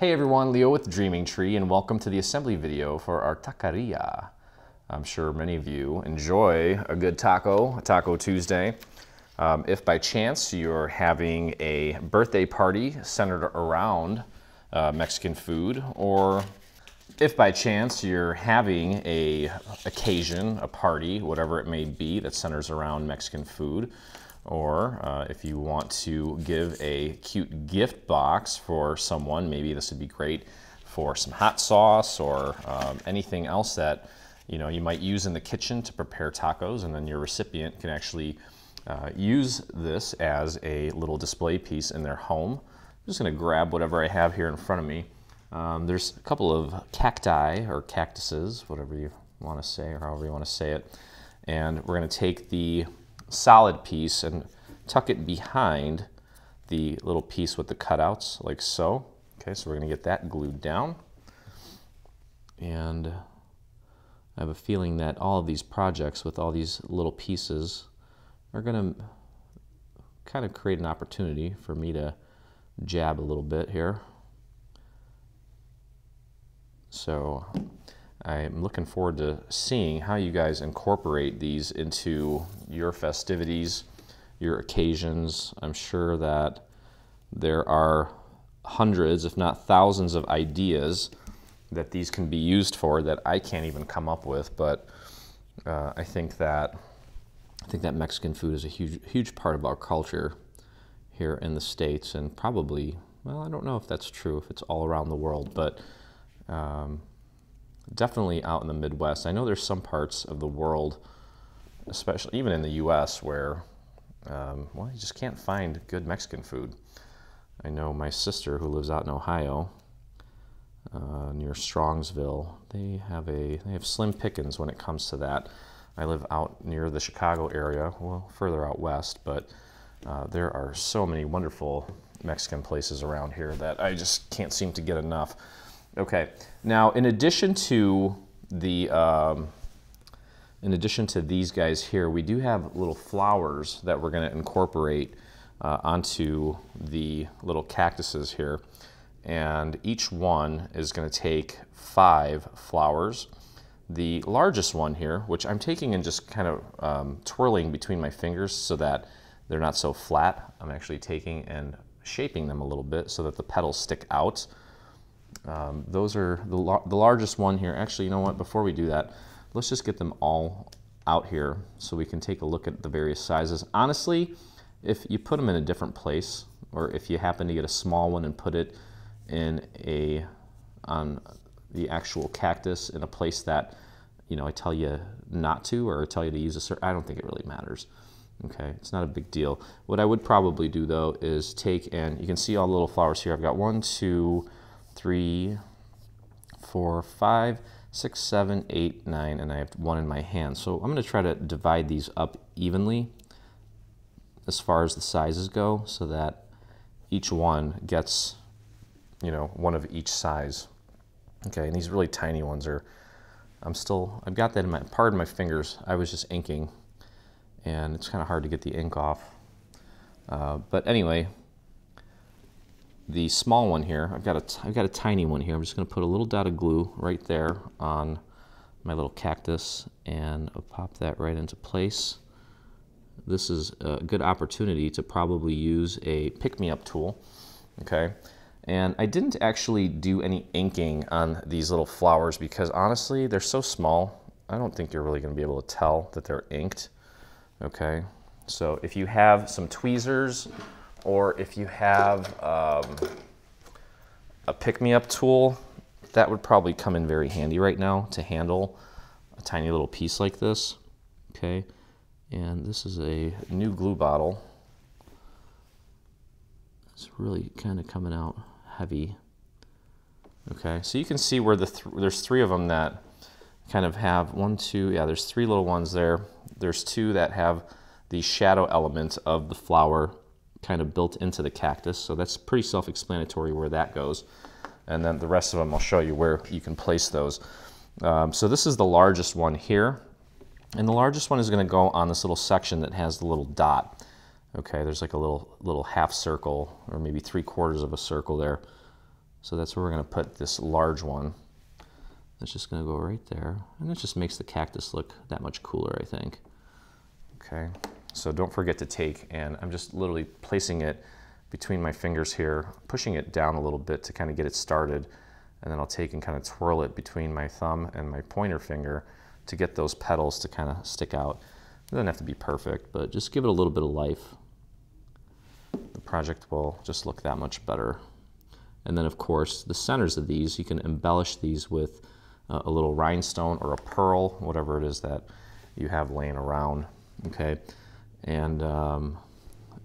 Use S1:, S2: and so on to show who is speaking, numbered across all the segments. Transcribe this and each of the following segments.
S1: Hey everyone, Leo with Dreaming Tree and welcome to the assembly video for our taqueria. I'm sure many of you enjoy a good taco, a Taco Tuesday. Um, if by chance you're having a birthday party centered around uh, Mexican food, or if by chance you're having a occasion, a party, whatever it may be that centers around Mexican food, or uh, if you want to give a cute gift box for someone, maybe this would be great for some hot sauce or um, anything else that you know you might use in the kitchen to prepare tacos, and then your recipient can actually uh, use this as a little display piece in their home. I'm just going to grab whatever I have here in front of me. Um, there's a couple of cacti or cactuses, whatever you want to say or however you want to say it, and we're going to take the solid piece and tuck it behind the little piece with the cutouts like so. Okay, so we're going to get that glued down. And I have a feeling that all of these projects with all these little pieces are going to kind of create an opportunity for me to jab a little bit here. So I'm looking forward to seeing how you guys incorporate these into your festivities, your occasions. I'm sure that there are hundreds, if not thousands, of ideas that these can be used for that I can't even come up with. But uh, I think that I think that Mexican food is a huge, huge part of our culture here in the states, and probably, well, I don't know if that's true, if it's all around the world, but. Um, definitely out in the Midwest. I know there's some parts of the world, especially even in the U.S., where um, well, you just can't find good Mexican food. I know my sister, who lives out in Ohio, uh, near Strongsville, they have a they have slim pickings when it comes to that. I live out near the Chicago area, well, further out west, but uh, there are so many wonderful Mexican places around here that I just can't seem to get enough. Okay, now in addition to the, um, in addition to these guys here, we do have little flowers that we're gonna incorporate uh, onto the little cactuses here. And each one is gonna take five flowers. The largest one here, which I'm taking and just kind of um, twirling between my fingers so that they're not so flat, I'm actually taking and shaping them a little bit so that the petals stick out. Um, those are the, lar the largest one here. Actually, you know what? Before we do that, let's just get them all out here so we can take a look at the various sizes. Honestly, if you put them in a different place, or if you happen to get a small one and put it in a on the actual cactus in a place that you know I tell you not to, or I tell you to use a certain, I don't think it really matters. Okay, it's not a big deal. What I would probably do though is take and you can see all the little flowers here. I've got one, two three, four, five, six, seven, eight, nine, and I have one in my hand. So I'm going to try to divide these up evenly as far as the sizes go so that each one gets, you know, one of each size. Okay, and these really tiny ones are, I'm still, I've got that in my, pardon my fingers, I was just inking and it's kind of hard to get the ink off. Uh, but anyway, the small one here, I've got a, I've got a tiny one here. I'm just going to put a little dot of glue right there on my little cactus and I'll pop that right into place. This is a good opportunity to probably use a pick-me-up tool, okay? And I didn't actually do any inking on these little flowers because honestly, they're so small, I don't think you're really going to be able to tell that they're inked, okay? So if you have some tweezers or if you have um, a pick-me-up tool, that would probably come in very handy right now to handle a tiny little piece like this. Okay, and this is a new glue bottle. It's really kind of coming out heavy. Okay, so you can see where the th there's three of them that kind of have one, two, yeah, there's three little ones there. There's two that have the shadow element of the flower kind of built into the cactus. So that's pretty self-explanatory where that goes. And then the rest of them, I'll show you where you can place those. Um, so this is the largest one here. And the largest one is going to go on this little section that has the little dot. Okay, there's like a little little half circle or maybe three quarters of a circle there. So that's where we're going to put this large one. It's just going to go right there. And it just makes the cactus look that much cooler, I think. Okay, so don't forget to take, and I'm just literally placing it between my fingers here, pushing it down a little bit to kind of get it started. And then I'll take and kind of twirl it between my thumb and my pointer finger to get those petals to kind of stick out. It doesn't have to be perfect, but just give it a little bit of life. The project will just look that much better. And then of course, the centers of these, you can embellish these with uh, a little rhinestone or a pearl, whatever it is that you have laying around, okay? And um,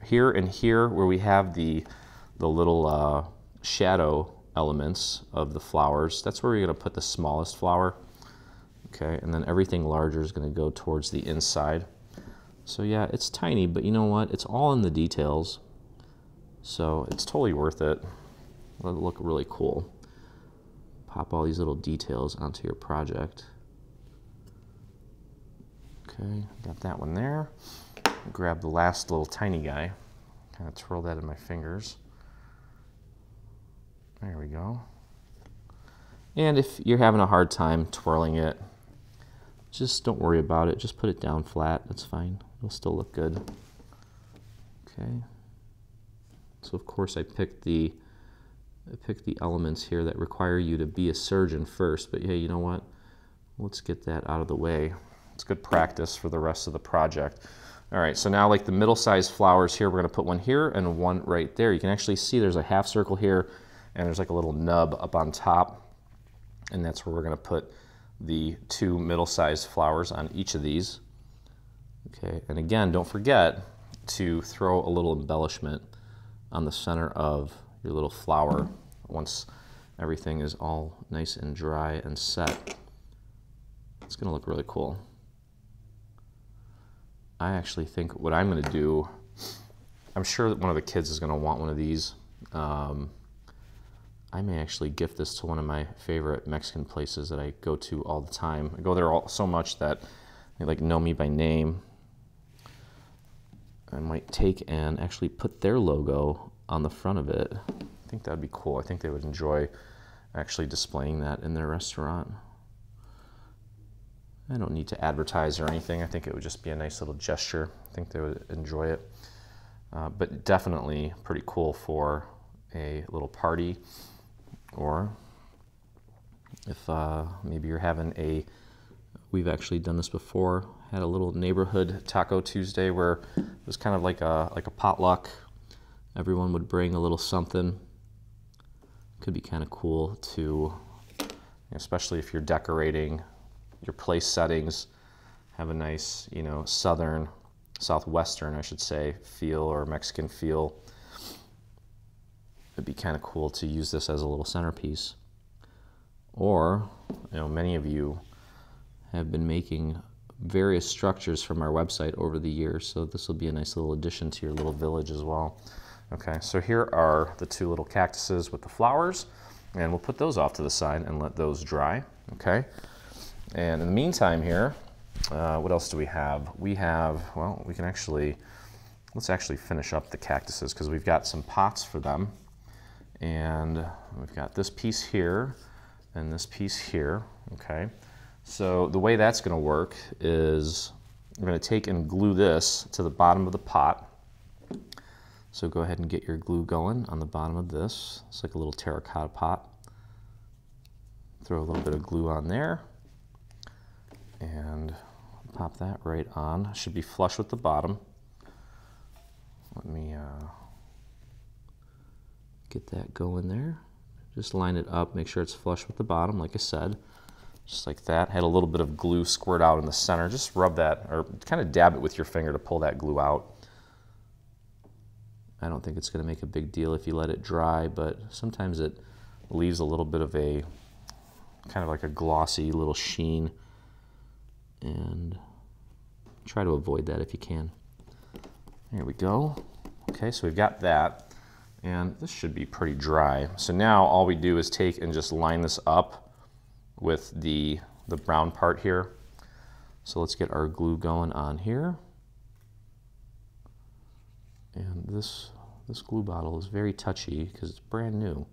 S1: here and here where we have the, the little uh, shadow elements of the flowers, that's where you're gonna put the smallest flower, okay? And then everything larger is gonna go towards the inside. So yeah, it's tiny, but you know what? It's all in the details. So it's totally worth it. It'll look really cool. Pop all these little details onto your project. Okay, got that one there. Grab the last little tiny guy. Kind of twirl that in my fingers. There we go. And if you're having a hard time twirling it, just don't worry about it. Just put it down flat. That's fine. It'll still look good. Okay. So of course I picked the I picked the elements here that require you to be a surgeon first, but hey, you know what? Let's get that out of the way. It's good practice for the rest of the project. All right, so now like the middle-sized flowers here, we're gonna put one here and one right there. You can actually see there's a half circle here and there's like a little nub up on top. And that's where we're gonna put the two middle-sized flowers on each of these. Okay, and again, don't forget to throw a little embellishment on the center of your little flower once everything is all nice and dry and set. It's gonna look really cool. I actually think what I'm gonna do, I'm sure that one of the kids is gonna want one of these. Um, I may actually gift this to one of my favorite Mexican places that I go to all the time. I go there all, so much that they like know me by name. I might take and actually put their logo on the front of it. I think that'd be cool. I think they would enjoy actually displaying that in their restaurant. I don't need to advertise or anything. I think it would just be a nice little gesture. I think they would enjoy it. Uh, but definitely pretty cool for a little party or if uh, maybe you're having a we've actually done this before had a little neighborhood taco tuesday where it was kind of like a like a potluck everyone would bring a little something could be kind of cool to especially if you're decorating your place settings have a nice you know southern southwestern i should say feel or mexican feel it'd be kind of cool to use this as a little centerpiece. Or, you know, many of you have been making various structures from our website over the years, so this will be a nice little addition to your little village as well. Okay, so here are the two little cactuses with the flowers, and we'll put those off to the side and let those dry, okay? And in the meantime here, uh, what else do we have? We have, well, we can actually, let's actually finish up the cactuses because we've got some pots for them. And we've got this piece here and this piece here, okay? So the way that's gonna work is we're gonna take and glue this to the bottom of the pot. So go ahead and get your glue going on the bottom of this. It's like a little terracotta pot. Throw a little bit of glue on there and pop that right on. Should be flush with the bottom. Let me uh, get that going there. Just line it up, make sure it's flush with the bottom, like I said. Just like that. Had a little bit of glue squirt out in the center. Just rub that, or kind of dab it with your finger to pull that glue out. I don't think it's going to make a big deal if you let it dry, but sometimes it leaves a little bit of a, kind of like a glossy little sheen. And try to avoid that if you can. There we go. Okay, so we've got that and this should be pretty dry. So now all we do is take and just line this up with the, the brown part here. So let's get our glue going on here. And this, this glue bottle is very touchy because it's brand new.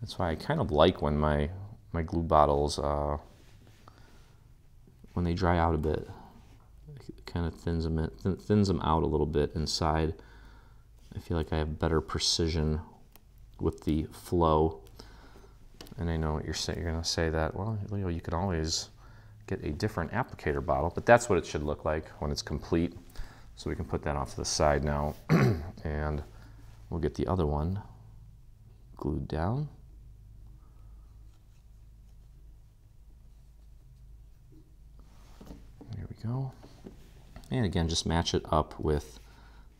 S1: That's why I kind of like when my, my glue bottles, uh, when they dry out a bit, it kind of thins them, in, thins them out a little bit inside. I feel like I have better precision with the flow. And I know what you're saying. You're going to say that, well, you, know, you can always get a different applicator bottle, but that's what it should look like when it's complete. So we can put that off to the side now. and we'll get the other one glued down. There we go. And again, just match it up with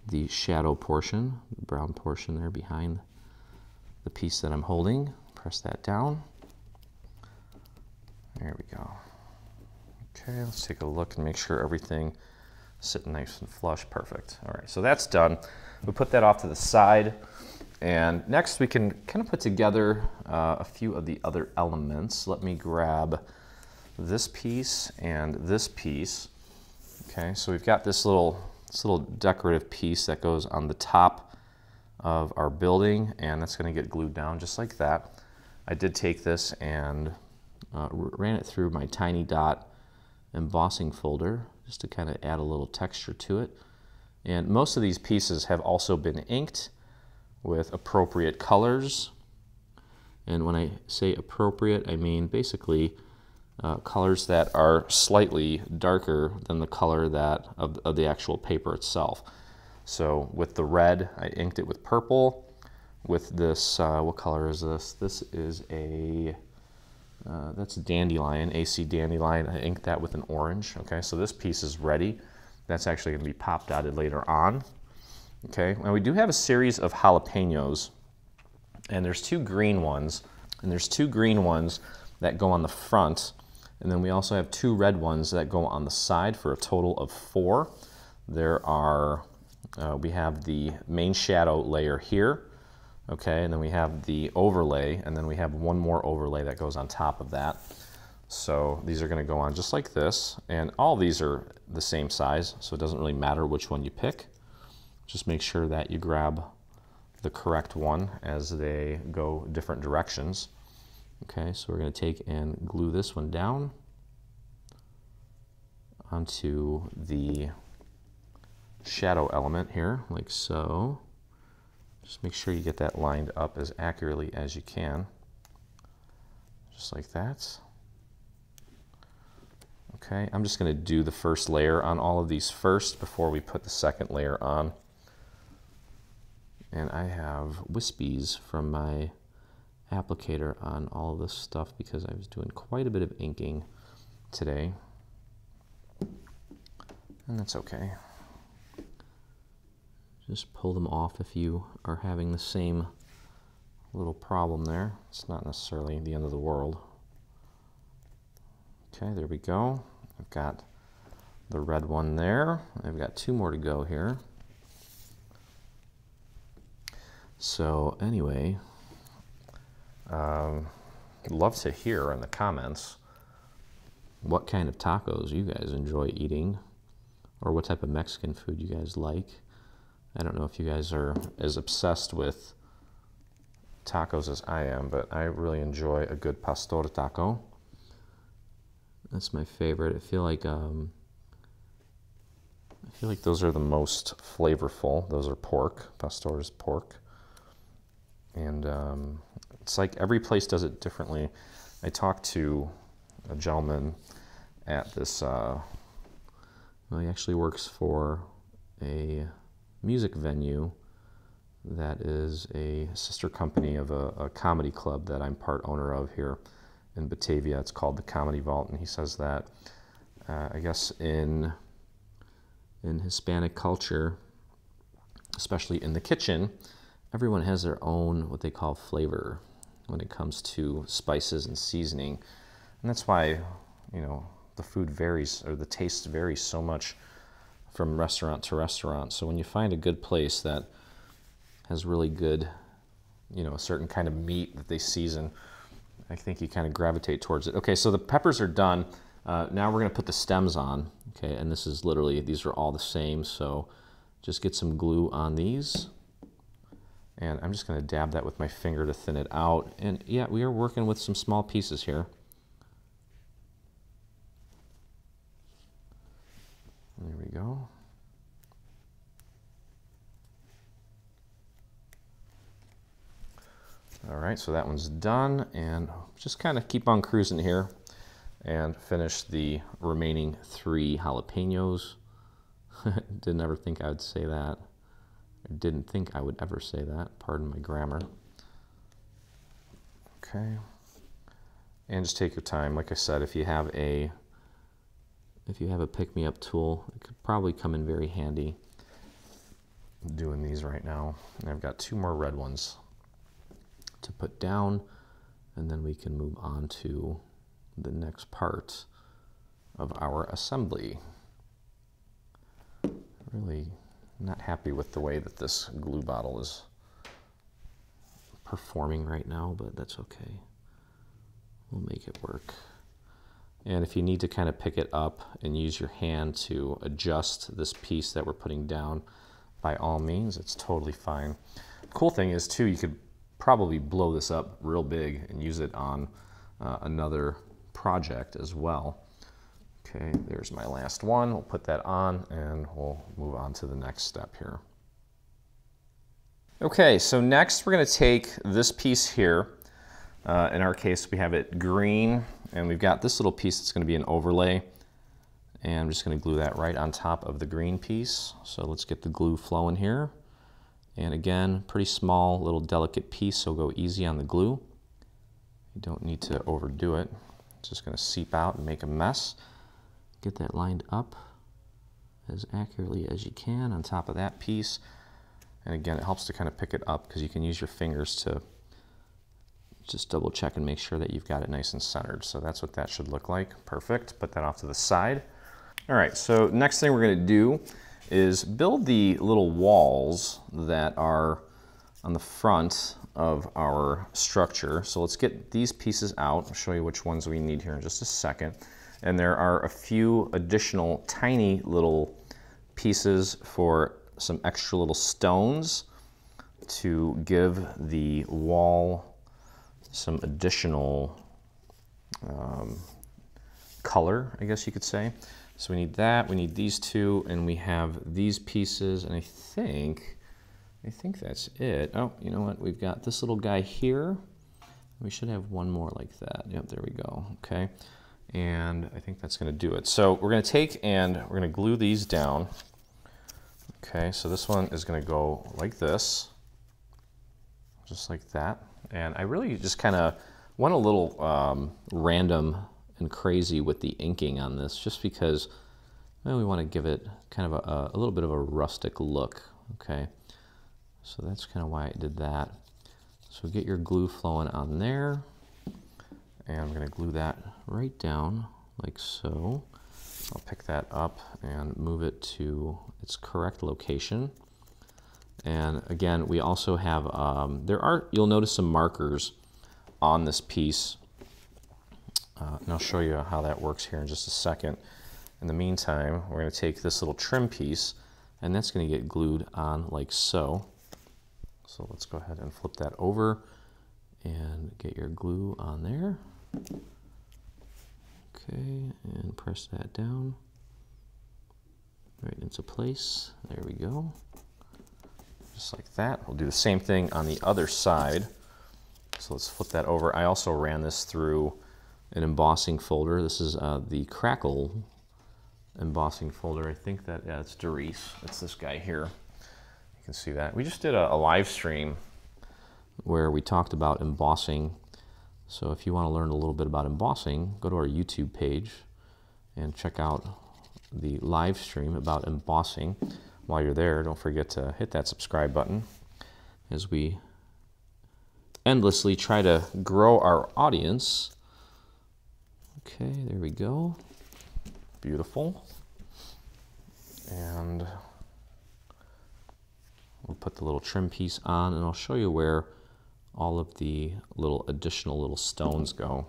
S1: the shadow portion, the brown portion there behind the piece that I'm holding. Press that down. There we go. Okay, let's take a look and make sure everything sitting nice and flush. Perfect. All right, so that's done. We put that off to the side. And next we can kind of put together uh, a few of the other elements. Let me grab this piece and this piece. Okay, so we've got this little, this little decorative piece that goes on the top of our building and that's going to get glued down just like that. I did take this and uh, ran it through my tiny dot embossing folder just to kind of add a little texture to it. And most of these pieces have also been inked with appropriate colors. And when I say appropriate, I mean basically uh, colors that are slightly darker than the color that of, of the actual paper itself. So with the red, I inked it with purple. With this, uh, what color is this? This is a uh, that's dandelion, AC dandelion. I inked that with an orange. Okay, so this piece is ready. That's actually going to be pop dotted later on. Okay, now we do have a series of jalapenos, and there's two green ones, and there's two green ones that go on the front, and then we also have two red ones that go on the side for a total of four. There are, uh, we have the main shadow layer here, okay, and then we have the overlay, and then we have one more overlay that goes on top of that. So these are going to go on just like this, and all these are the same size, so it doesn't really matter which one you pick. Just make sure that you grab the correct one as they go different directions. Okay, so we're going to take and glue this one down onto the shadow element here, like so. Just make sure you get that lined up as accurately as you can. Just like that. Okay, I'm just going to do the first layer on all of these first before we put the second layer on. And I have wispies from my applicator on all this stuff because I was doing quite a bit of inking today. And that's okay. Just pull them off if you are having the same little problem there. It's not necessarily the end of the world. Okay, there we go. I've got the red one there. I've got two more to go here. So anyway, um, love to hear in the comments what kind of tacos you guys enjoy eating or what type of Mexican food you guys like. I don't know if you guys are as obsessed with tacos as I am, but I really enjoy a good pastor taco. That's my favorite. I feel like um, I feel like those are the most flavorful. Those are pork. Pastor is pork, and um, it's like every place does it differently. I talked to a gentleman at this. Uh, well, he actually works for a music venue that is a sister company of a, a, comedy club that I'm part owner of here in Batavia. It's called the Comedy Vault, and he says that uh, I guess in in Hispanic culture, especially in the kitchen, everyone has their own what they call flavor when it comes to spices and seasoning, and that's why you know the food varies or the taste varies so much from restaurant to restaurant. So when you find a good place that has really good, you know, a certain kind of meat that they season, I think you kind of gravitate towards it. Okay, so the peppers are done. Uh, now we're going to put the stems on. Okay, and this is literally, these are all the same. So just get some glue on these And I'm just going to dab that with my finger to thin it out. And yeah, we are working with some small pieces here. There we go. All right, so that one's done and just kind of keep on cruising here and finish the remaining three jalapenos. Didn't ever think I would say that. I didn't think I would ever say that. Pardon my grammar. Okay. And just take your time. Like I said, if you have a if you have a pick-me-up tool, it could probably come in very handy doing these right now. And I've got two more red ones to put down, and then we can move on to the next part of our assembly. Really not happy with the way that this glue bottle is performing right now, but that's okay. We'll make it work. And if you need to kind of pick it up and use your hand to adjust this piece that we're putting down, by all means, it's totally fine. Cool thing is too, you could probably blow this up real big and use it on uh, another project as well. Okay, there's my last one. We'll put that on and we'll move on to the next step here. Okay, so next we're going to take this piece here. Uh, in our case, we have it green, and we've got this little piece that's going to be an overlay. And I'm just going to glue that right on top of the green piece. So let's get the glue flowing here. And again, pretty small, little delicate piece, so go easy on the glue. You don't need to overdo it. It's just going to seep out and make a mess. Get that lined up as accurately as you can on top of that piece. And again, it helps to kind of pick it up because you can use your fingers to just double check and make sure that you've got it nice and centered. So that's what that should look like. Perfect. Put that off to the side. All right, so next thing we're going to do is build the little walls that are on the front of our structure. So let's get these pieces out. I'll show you which ones we need here in just a second. And there are a few additional tiny little pieces for some extra little stones to give the wall some additional um, color, I guess you could say. So we need that, we need these two, and we have these pieces, and I think, I think that's it. Oh, you know what, we've got this little guy here. We should have one more like that. Yep, there we go, okay. And I think that's gonna do it. So we're gonna take and we're gonna glue these down. Okay, so this one is gonna go like this, just like that. And I really just kind of went a little um, random and crazy with the inking on this just because well, we want to give it kind of a, a, little bit of a rustic look. Okay, so that's kind of why I did that. So get your glue flowing on there. And I'm going to glue that right down like so. I'll pick that up and move it to its correct location. And again, we also have, um, there are, you'll notice some markers on this piece. Uh, and I'll show you how that works here in just a second. In the meantime, we're to take this little trim piece and that's going to get glued on like so. So let's go ahead and flip that over and get your glue on there. Okay, and press that down right into place. There we go just like that. We'll do the same thing on the other side. So let's flip that over. I also ran this through an embossing folder. This is uh, the Crackle embossing folder. I think that, yeah, it's Darice. It's this guy here. You can see that. We just did a, a live stream where we talked about embossing. So if you want to learn a little bit about embossing, go to our YouTube page and check out the live stream about embossing while you're there, don't forget to hit that subscribe button as we endlessly try to grow our audience. Okay, there we go. Beautiful. And we'll put the little trim piece on and I'll show you where all of the little additional little stones go.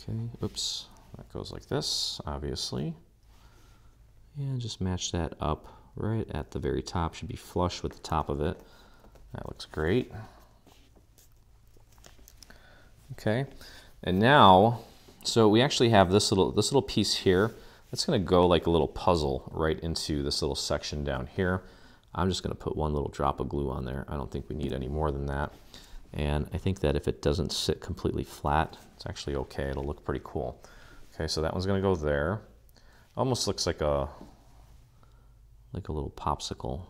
S1: Okay, oops, that goes like this, obviously. And just match that up right at the very top, should be flush with the top of it. That looks great. Okay, and now, so we actually have this little this little piece here. Going to go like a little puzzle right into this little section down here. I'm just going to put one little drop of glue on there. I don't think we need any more than that. And I think that if it doesn't sit completely flat, it's actually okay. It'll look pretty cool. Okay, so that one's going to go there. Almost looks like a like a little popsicle.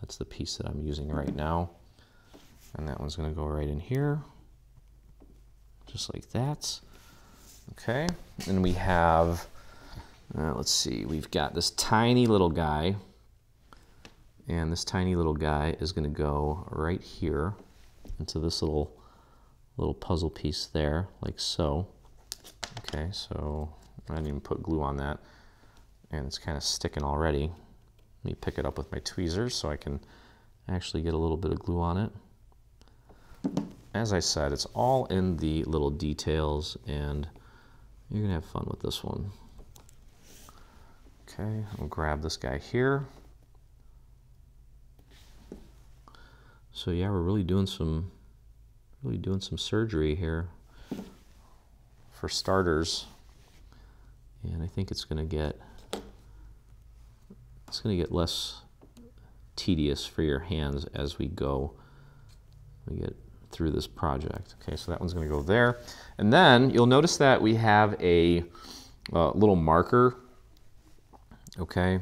S1: That's the piece that I'm using right now. And that one's going to go right in here, just like that. Okay, and we have, uh, let's see, we've got this tiny little guy. And this tiny little guy is going to go right here into this little little puzzle piece there, like so. Okay, so I didn't even put glue on that, and it's kind of sticking already. Let me pick it up with my tweezers so I can actually get a little bit of glue on it. As I said, it's all in the little details, and you're gonna have fun with this one. Okay, I'll grab this guy here. So yeah, we're really doing some really doing some surgery here for starters. And I think it's going to get it's going to get less tedious for your hands as we go we get through this project. Okay, so that one's going to go there. And then you'll notice that we have a uh, little marker, okay,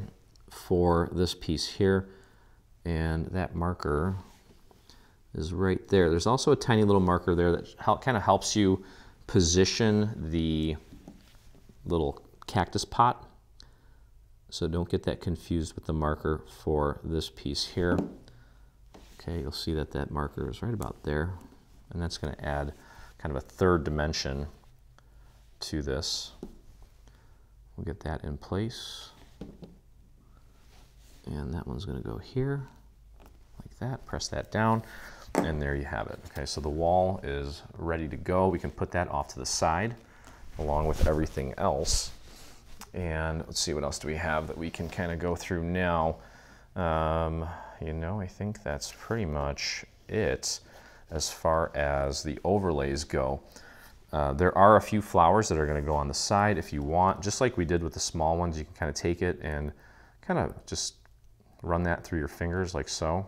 S1: for this piece here. And that marker is right there. There's also a tiny little marker there that kind of helps you position the little cactus pot. So don't get that confused with the marker for this piece here. Okay, you'll see that that marker is right about there. And that's going to add kind of a third dimension to this. We'll get that in place. And that one's going to go here like that. Press that down. And there you have it. Okay, so the wall is ready to go. We can put that off to the side along with everything else. And let's see, what else do we have that we can kind of go through now? Um, you know, I think that's pretty much it as far as the overlays go. Uh, there are a few flowers that are going to go on the side if you want. Just like we did with the small ones, you can kind of take it and kind of just run that through your fingers like so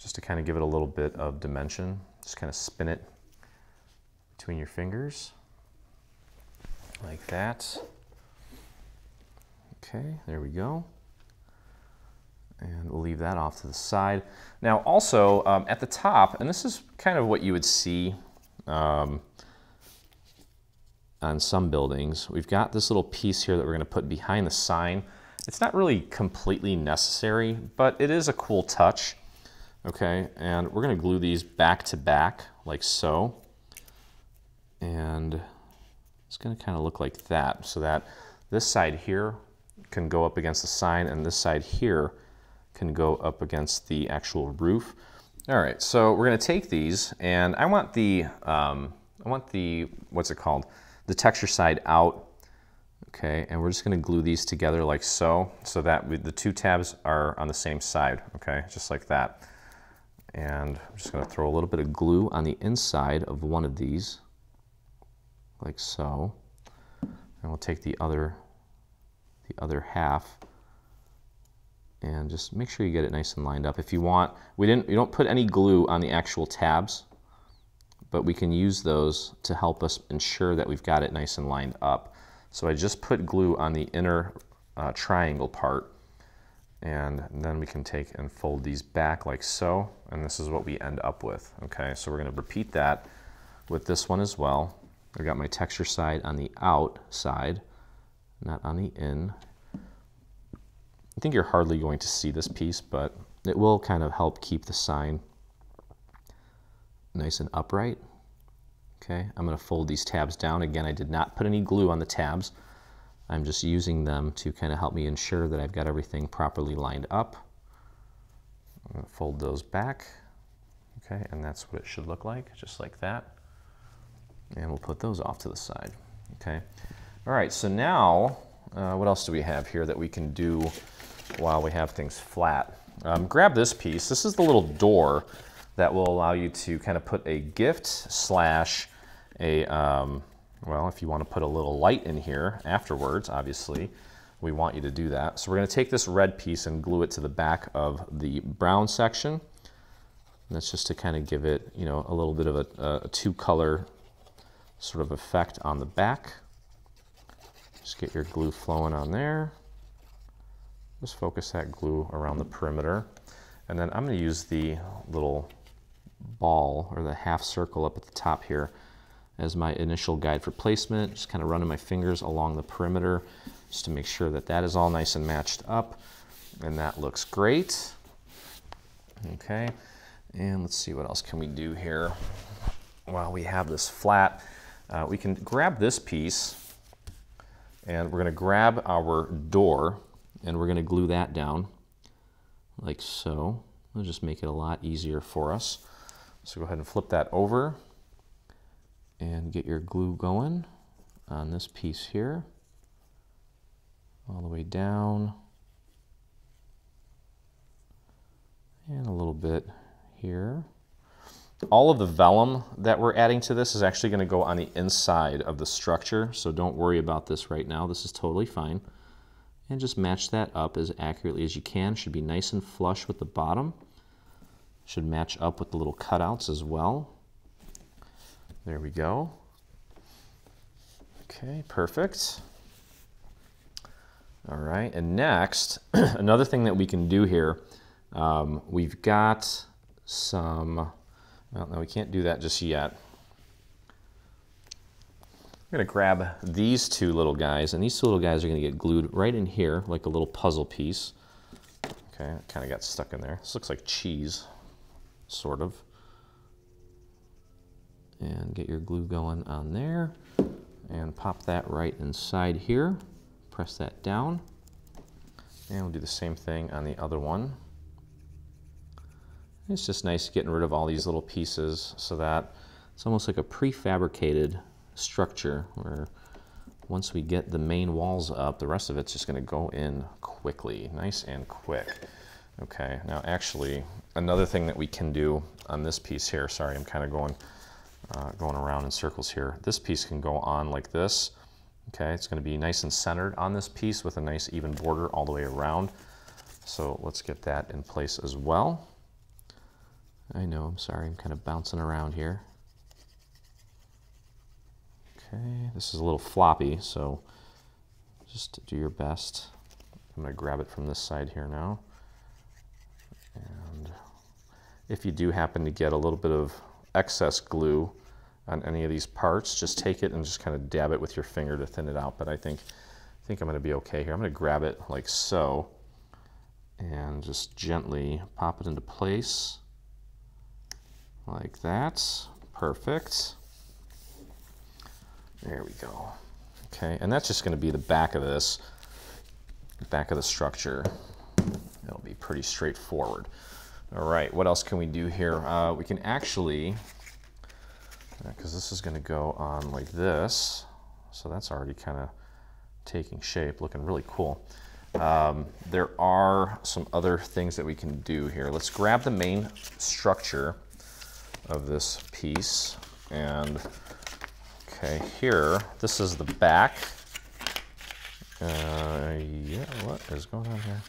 S1: just to kind of give it a little bit of dimension. Just kind of spin it between your fingers like that. Okay, there we go. And we'll leave that off to the side. Now also um, at the top, and this is kind of what you would see um, on some buildings, we've got this little piece here that we're going to put behind the sign. It's not really completely necessary, but it is a cool touch. Okay, and we're going to glue these back to back like so. And it's going to kind of look like that so that this side here can go up against the sign and this side here can go up against the actual roof. All right, so we're going to take these and I want the, um, I want the, what's it called? The texture side out. Okay, and we're just going to glue these together like so, so that we, the two tabs are on the same side, okay, just like that. And I'm just going to throw a little bit of glue on the inside of one of these, like so. And we'll take the other, the other half and just make sure you get it nice and lined up. If you want, we didn't, you don't put any glue on the actual tabs, but we can use those to help us ensure that we've got it nice and lined up. So I just put glue on the inner uh, triangle part and then we can take and fold these back like so and this is what we end up with okay? So we're going to repeat that with this one as well. I've got my texture side on the out side not on the in. I think you're hardly going to see this piece but it will kind of help keep the sign nice and upright okay? I'm going to fold these tabs down. Again I did not put any glue on the tabs I'm just using them to kind of help me ensure that I've got everything properly lined up. Fold those back, okay, and that's what it should look like, just like that. And we'll put those off to the side, okay. All right, so now, uh, what else do we have here that we can do while we have things flat? um, grab this piece. This is the little door that will allow you to kind of put a gift slash a, um, well, if you want to put a little light in here afterwards, obviously, we want you to do that. So we're going to take this red piece and glue it to the back of the brown section. And that's just to kind of give it, you know, a little bit of a, a two-color sort of effect on the back. Just get your glue flowing on there. Just focus that glue around the perimeter. And then I'm going to use the little ball or the half circle up at the top here as my initial guide for placement. Just kind of running my fingers along the perimeter just to make sure that that is all nice and matched up. And that looks great. Okay, and let's see what else can we do here. While we have this flat, uh, we can grab this piece and we're gonna grab our door and we're gonna glue that down like so. It'll just make it a lot easier for us. So go ahead and flip that over and get your glue going on this piece here all the way down and a little bit here. All of the vellum that we're adding to this is actually going to go on the inside of the structure, so don't worry about this right now. This is totally fine. And just match that up as accurately as you can. Should be nice and flush with the bottom. Should match up with the little cutouts as well. There we go. Okay, perfect. All right, and next, another thing that we can do here, um, we've got some, well, no, we can't do that just yet. I'm gonna grab these two little guys, and these two little guys are gonna get glued right in here, like a little puzzle piece. Okay, kind of got stuck in there. This looks like cheese, sort of. And get your glue going on there, and pop that right inside here press that down. And we'll do the same thing on the other one. It's just nice getting rid of all these little pieces so that it's almost like a prefabricated structure where once we get the main walls up, the rest of it's just gonna go in quickly, nice and quick. Okay, now actually, another thing that we can do on this piece here, sorry, I'm kind of going, uh, going around in circles here. This piece can go on like this, Okay, it's going to be nice and centered on this piece with a nice even border all the way around. So let's get that in place as well. I know, I'm sorry, I'm kind of bouncing around here. Okay, this is a little floppy, so just do your best. I'm going to grab it from this side here now. And if you do happen to get a little bit of excess glue, on any of these parts, just take it and just kind of dab it with your finger to thin it out. But I think, I think I'm going to be okay here. I'm going to grab it like so and just gently pop it into place like that. Perfect. There we go. Okay, and that's just going to be the back of this, back of the structure. It'll be pretty straightforward. All right, what else can we do here? Uh, we can actually because this is going to go on like this. So that's already kind of taking shape, looking really cool. Um, there are some other things that we can do here. Let's grab the main structure of this piece and okay here this is the back uh, yeah what is going on here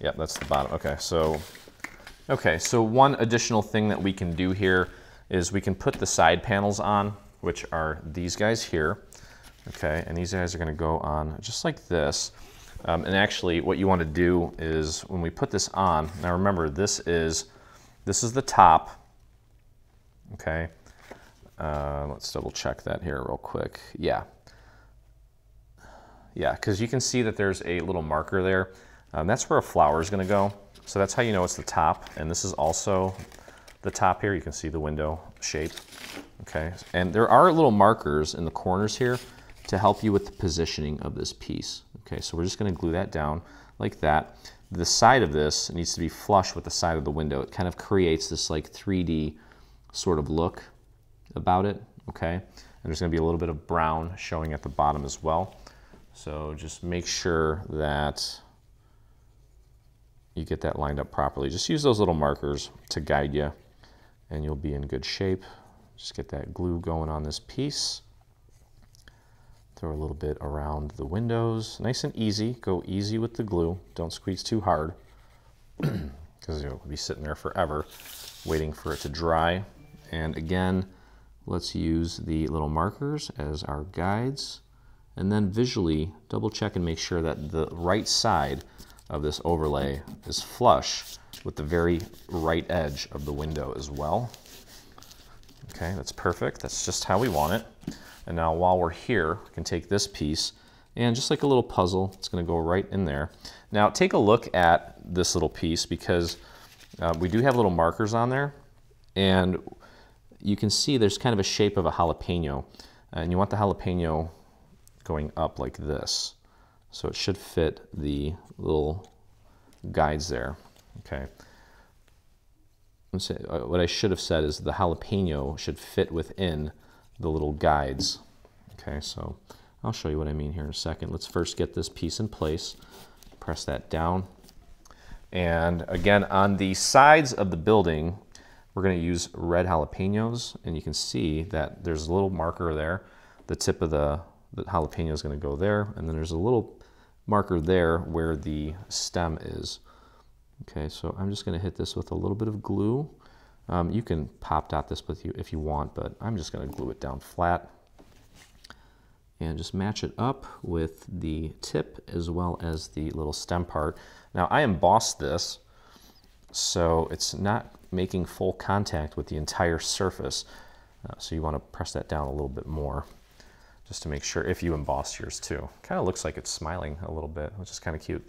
S1: yeah that's the bottom okay so okay so one additional thing that we can do here is we can put the side panels on, which are these guys here. Okay, and these guys are gonna go on just like this. Um, and actually what you wanna do is when we put this on, now remember this is, this is the top, okay? Uh, let's double check that here real quick. Yeah. Yeah, because you can see that there's a little marker there. Um, that's where a flower is gonna go. So that's how you know it's the top. And this is also the top here, you can see the window shape. Okay, and there are little markers in the corners here to help you with the positioning of this piece. Okay, so we're just gonna glue that down like that. The side of this needs to be flush with the side of the window. It kind of creates this like 3D sort of look about it, okay? And there's gonna be a little bit of brown showing at the bottom as well. So just make sure that you get that lined up properly. Just use those little markers to guide you and you'll be in good shape. Just get that glue going on this piece. Throw a little bit around the windows. Nice and easy. Go easy with the glue. Don't squeeze too hard because you'll be sitting there forever waiting for it to dry. And again, let's use the little markers as our guides. And then visually double check and make sure that the right side of this overlay is flush with the very right edge of the window as well. Okay, that's perfect. That's just how we want it. And now while we're here, we can take this piece and just like a little puzzle, it's gonna go right in there. Now take a look at this little piece because uh, we do have little markers on there and you can see there's kind of a shape of a jalapeno and you want the jalapeno going up like this. So it should fit the little guides there, okay? Uh, what I should have said is the jalapeno should fit within the little guides. Okay, so I'll show you what I mean here in a second. Let's first get this piece in place. Press that down. And again, on the sides of the building, we're going to use red jalapenos. And you can see that there's a little marker there. The tip of the, the jalapeno is going to go there. And then there's a little marker there where the stem is. Okay, so I'm just going to hit this with a little bit of glue. Um, you can pop dot this with you if you want, but I'm just going to glue it down flat and just match it up with the tip as well as the little stem part. Now I embossed this so it's not making full contact with the entire surface. Uh, so you want to press that down a little bit more just to make sure if you emboss yours too. Kind of looks like it's smiling a little bit, which is kind of cute.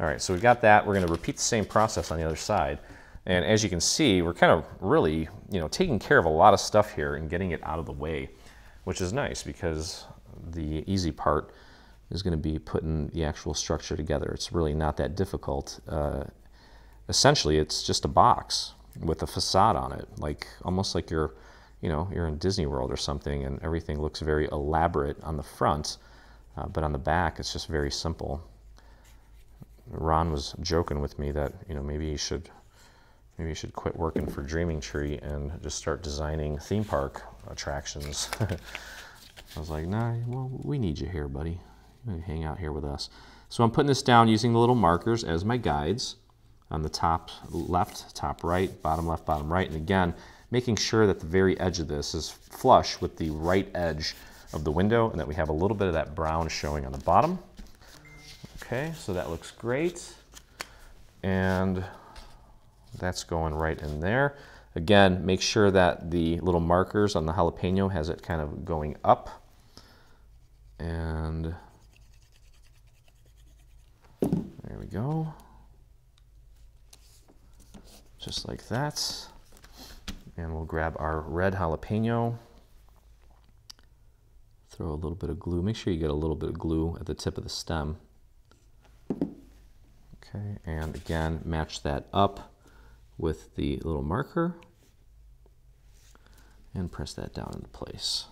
S1: All right, so we've got that. We're going to repeat the same process on the other side. And as you can see, we're kind of really, you know, taking care of a lot of stuff here and getting it out of the way, which is nice because the easy part is going to be putting the actual structure together. It's really not that difficult. Uh, essentially, it's just a box with a facade on it, like almost like you're, you know, you're in Disney World or something, and everything looks very elaborate on the front, uh, but on the back, it's just very simple. Ron was joking with me that you know maybe he should maybe you should quit working for Dreaming Tree and just start designing theme park attractions. I was like, nah, well, we need you here, buddy. You hang out here with us. So I'm putting this down using the little markers as my guides on the top left, top right, bottom left, bottom right. And again, making sure that the very edge of this is flush with the right edge of the window and that we have a little bit of that brown showing on the bottom. Okay, so that looks great. And that's going right in there. Again, make sure that the little markers on the jalapeno has it kind of going up. And there we go. Just like that. And we'll grab our red jalapeno. Throw a little bit of glue. Make sure you get a little bit of glue at the tip of the stem. Okay, and again, match that up with the little marker and press that down into place.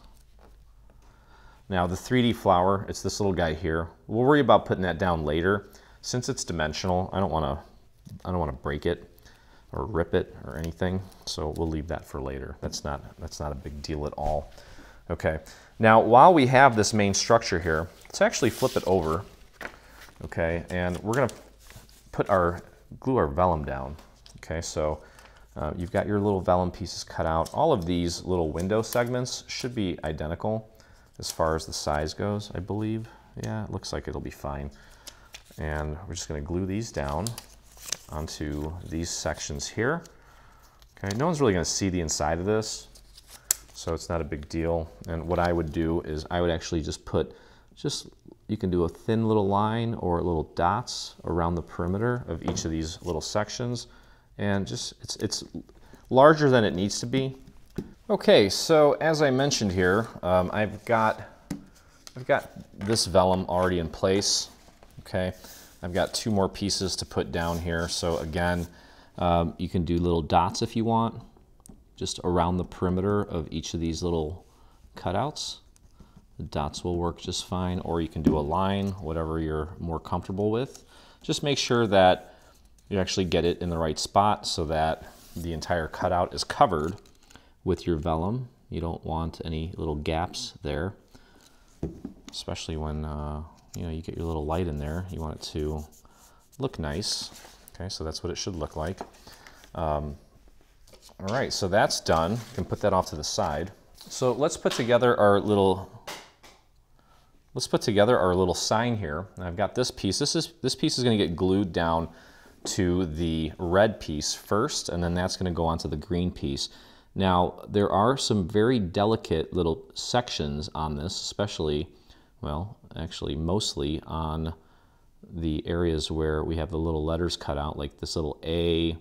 S1: Now the 3D flower, it's this little guy here. We'll worry about putting that down later. Since it's dimensional, I don't want to I don't want to break it or rip it or anything. So we'll leave that for later. That's not that's not a big deal at all. Okay. Now while we have this main structure here, let's actually flip it over. Okay, and we're gonna put our glue our vellum down. Okay, so uh, you've got your little vellum pieces cut out. All of these little window segments should be identical as far as the size goes, I believe. Yeah, it looks like it'll be fine. And we're just gonna glue these down onto these sections here. Okay, no one's really gonna see the inside of this, so it's not a big deal. And what I would do is I would actually just put, just, you can do a thin little line or little dots around the perimeter of each of these little sections and just it's, it's larger than it needs to be. Okay, so as I mentioned here, um, I've got I've got this vellum already in place. Okay, I've got two more pieces to put down here. So again, um, you can do little dots if you want, just around the perimeter of each of these little cutouts. The dots will work just fine, or you can do a line, whatever you're more comfortable with. Just make sure that you actually get it in the right spot so that the entire cutout is covered with your vellum. You don't want any little gaps there, especially when uh, you know you get your little light in there. You want it to look nice. Okay, so that's what it should look like. Um, all right, so that's done. You can put that off to the side. So let's put together our little let's put together our little sign here. And I've got this piece. This is this piece is going to get glued down to the red piece first, and then that's going to go onto the green piece. Now, there are some very delicate little sections on this, especially, well, actually mostly on the areas where we have the little letters cut out, like this little A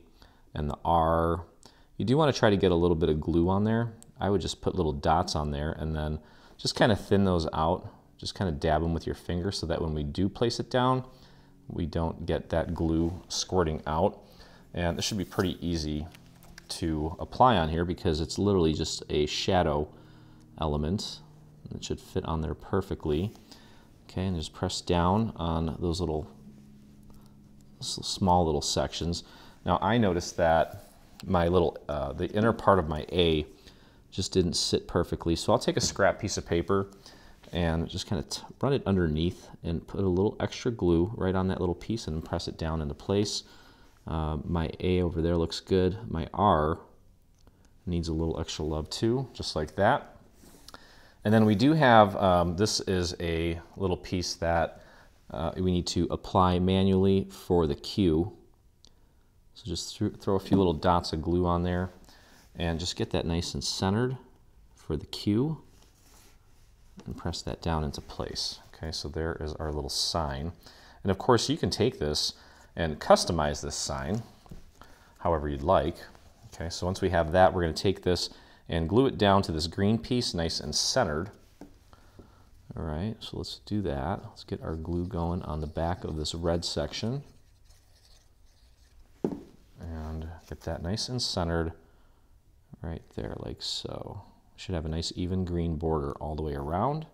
S1: and the R. You do want to try to get a little bit of glue on there. I would just put little dots on there and then just kind of thin those out. Just kind of dab them with your finger so that when we do place it down, we don't get that glue squirting out. And this should be pretty easy to apply on here because it's literally just a shadow element. It should fit on there perfectly. Okay, and just press down on those little small little sections. Now I noticed that my little, uh, the inner part of my A just didn't sit perfectly. So I'll take a scrap piece of paper and just kind of run it underneath and put a little extra glue right on that little piece and press it down into place. Uh, my A over there looks good. My R needs a little extra love too, just like that. And then we do have, um, this is a little piece that uh, we need to apply manually for the Q. So just th throw a few little dots of glue on there and just get that nice and centered for the Q and press that down into place. Okay, so there is our little sign. And of course you can take this and customize this sign however you'd like. Okay, so once we have that, we're going to take this and glue it down to this green piece nice and centered. All right, so let's do that. Let's get our glue going on the back of this red section. And get that nice and centered right there like so. Should have a nice even green border all the way around.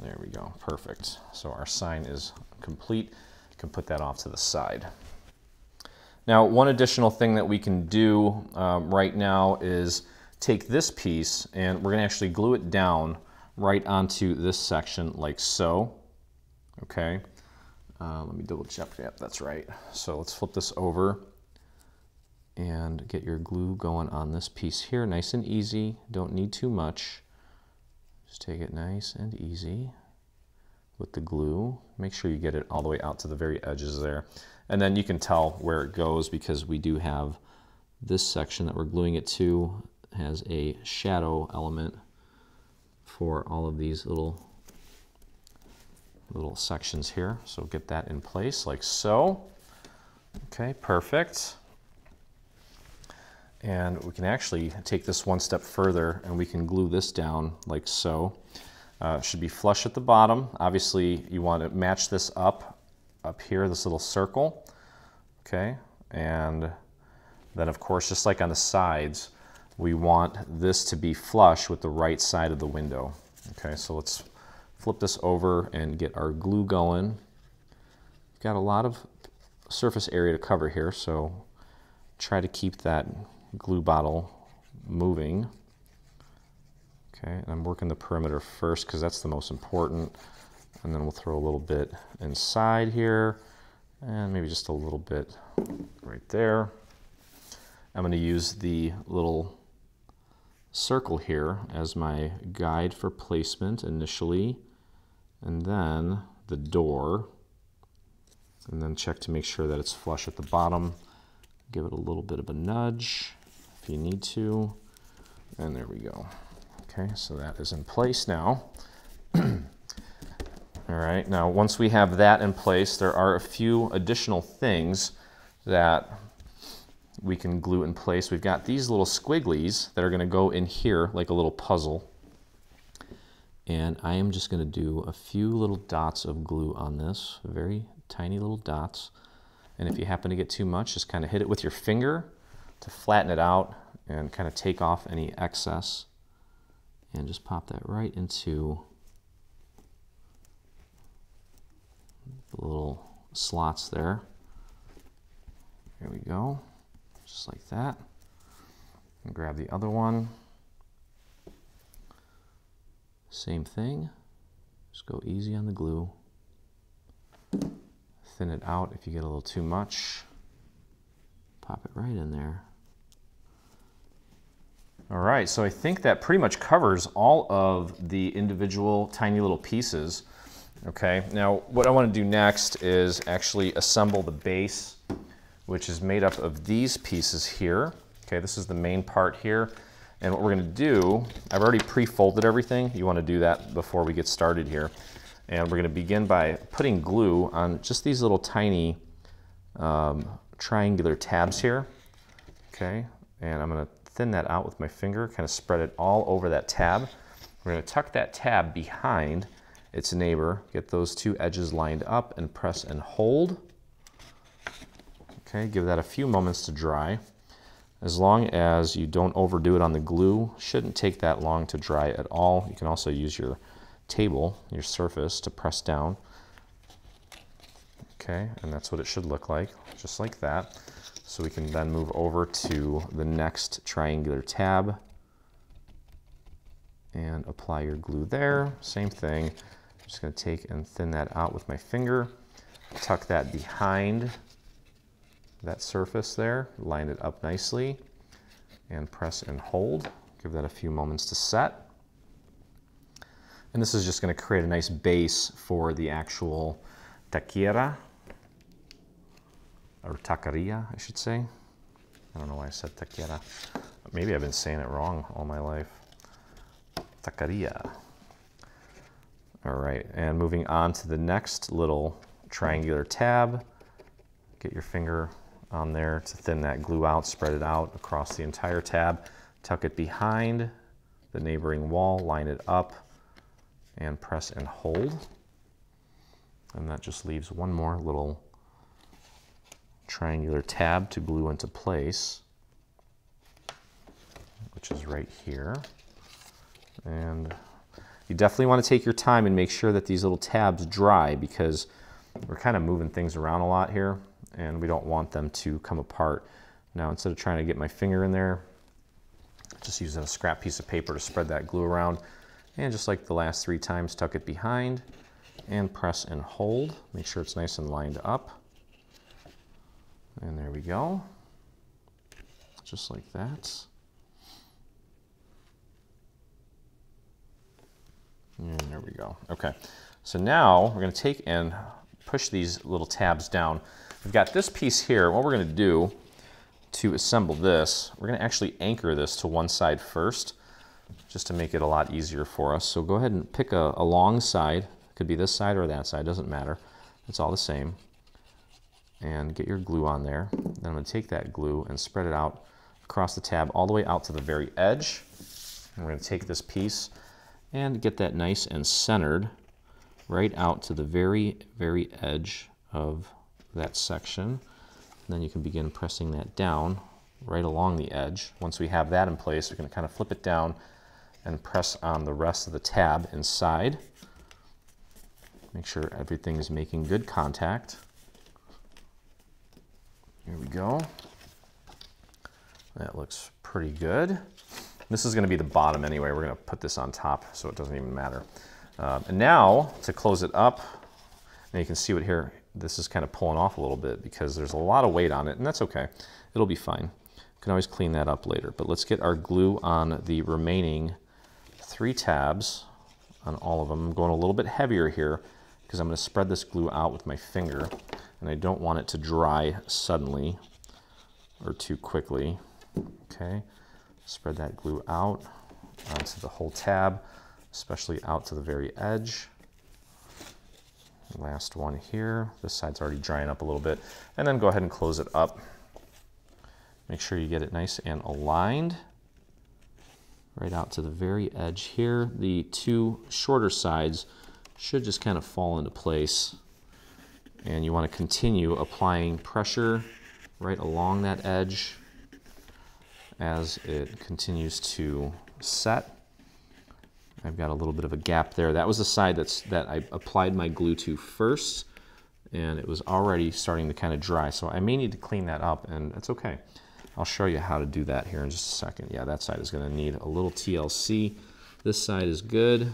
S1: There we go, perfect. So our sign is complete. You can put that off to the side. Now, one additional thing that we can do um, right now is take this piece and we're gonna actually glue it down right onto this section like so, okay? Uh, let me double check, yep, that's right. So let's flip this over and get your glue going on this piece here nice and easy. Don't need too much. Just take it nice and easy with the glue. Make sure you get it all the way out to the very edges there and then you can tell where it goes because we do have this section that we're gluing it to has a shadow element for all of these little little sections here so get that in place like so okay perfect and we can actually take this one step further and we can glue this down like so. Uh, should be flush at the bottom. Obviously, you want to match this up, up here, this little circle. Okay, and then of course, just like on the sides, we want this to be flush with the right side of the window. Okay, so let's flip this over and get our glue going. We've got a lot of surface area to cover here, so try to keep that glue bottle moving. Okay, and I'm working the perimeter first because that's the most important. And then we'll throw a little bit inside here and maybe just a little bit right there. I'm going to use the little circle here as my guide for placement initially and then the door and then check to make sure that it's flush at the bottom give it a little bit of a nudge if you need to. And there we go. Okay, so that is in place now. All right, now once we have that in place, there are a few additional things that we can glue in place. We've got these little squigglies that are gonna go in here like a little puzzle. And I am just gonna do a few little dots of glue on this, very tiny little dots. And if you happen to get too much, just kind of hit it with your finger to flatten it out and kind of take off any excess and just pop that right into the little slots there. There we go, just like that. And grab the other one. Same thing, just go easy on the glue. Thin it out if you get a little too much. Pop it right in there. All right, so I think that pretty much covers all of the individual tiny little pieces. Okay, now what I want to do next is actually assemble the base, which is made up of these pieces here. Okay, this is the main part here. And what we're going to do, I've already pre-folded everything. You want to do that before we get started here. And we're going to begin by putting glue on just these little tiny um, triangular tabs here. Okay, and I'm going to thin that out with my finger, kind of spread it all over that tab. We're going to tuck that tab behind its neighbor, get those two edges lined up and press and hold. Okay, give that a few moments to dry. As long as you don't overdo it on the glue, shouldn't take that long to dry at all. You can also use your table, your surface, to press down. Okay, and that's what it should look like, just like that. So we can then move over to the next triangular tab and apply your glue there. Same thing. I'm just going to take and thin that out with my finger. Tuck that behind that surface there, line it up nicely, and press and hold. Give that a few moments to set. And this is just going to create a nice base for the actual taqueria, or taqueria, I should say. I don't know why I said taqueria. Maybe I've been saying it wrong all my life. Taqueria. All right, and moving on to the next little triangular tab. Get your finger on there to thin that glue out, spread it out across the entire tab, tuck it behind the neighboring wall, line it up, and press and hold. And that just leaves one more little triangular tab to glue into place, which is right here. And you definitely want to take your time and make sure that these little tabs dry because we're kind of moving things around a lot here and we don't want them to come apart. Now instead of trying to get my finger in there, just use a scrap piece of paper to spread that glue around and just like the last three times, tuck it behind and press and hold. Make sure it's nice and lined up. And there we go. Just like that. And there we go. Okay. So now we're going to take and push these little tabs down. We've got this piece here. What we're going to do to assemble this, we're going to actually anchor this to one side first, just to make it a lot easier for us. So go ahead and pick a, a long side. It could be this side or that side, doesn't matter. It's all the same. And get your glue on there. Then I'm going to take that glue and spread it out across the tab all the way out to the very edge. And we're going to take this piece and get that nice and centered right out to the very, very edge of that section. And then you can begin pressing that down right along the edge. Once we have that in place, we're to kind of flip it down and press on the rest of the tab inside. Make sure everything is making good contact. Here we go. That looks pretty good. This is going to be the bottom anyway. We're going to put this on top so it doesn't even matter. Um, and now to close it up, and you can see what here, this is kind of pulling off a little bit because there's a lot of weight on it, and that's okay. It'll be fine. Can always clean that up later. But let's get our glue on the remaining three tabs on all of them. I'm going a little bit heavier here because I'm going to spread this glue out with my finger, and I don't want it to dry suddenly or too quickly. Okay, spread that glue out onto the whole tab, especially out to the very edge. Last one here. This side's already drying up a little bit. And then go ahead and close it up. Make sure you get it nice and aligned. Right out to the very edge here. The two shorter sides should just kind of fall into place. And you want to continue applying pressure right along that edge as it continues to set. I've got a little bit of a gap there. That was the side that's, that I applied my glue to first. and it was already starting to kind of dry. So I may need to clean that up and it's okay. I'll show you how to do that here in just a second. Yeah, that side is gonna need a little TLC. This side is good.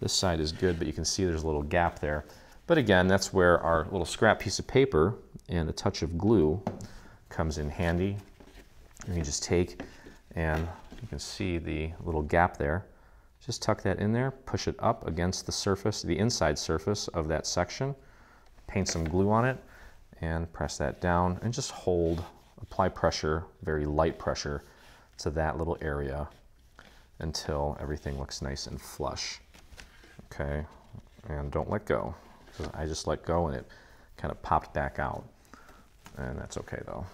S1: This side is good, but you can see there's a little gap there. But again, that's where our little scrap piece of paper and a touch of glue comes in handy. You can just take and you can see the little gap there. Just tuck that in there, push it up against the surface, the inside surface of that section, paint some glue on it, and press that down and just hold, apply pressure, very light pressure to that little area until everything looks nice and flush. Okay, and don't let go. I just let go and it kind of popped back out. And that's okay though.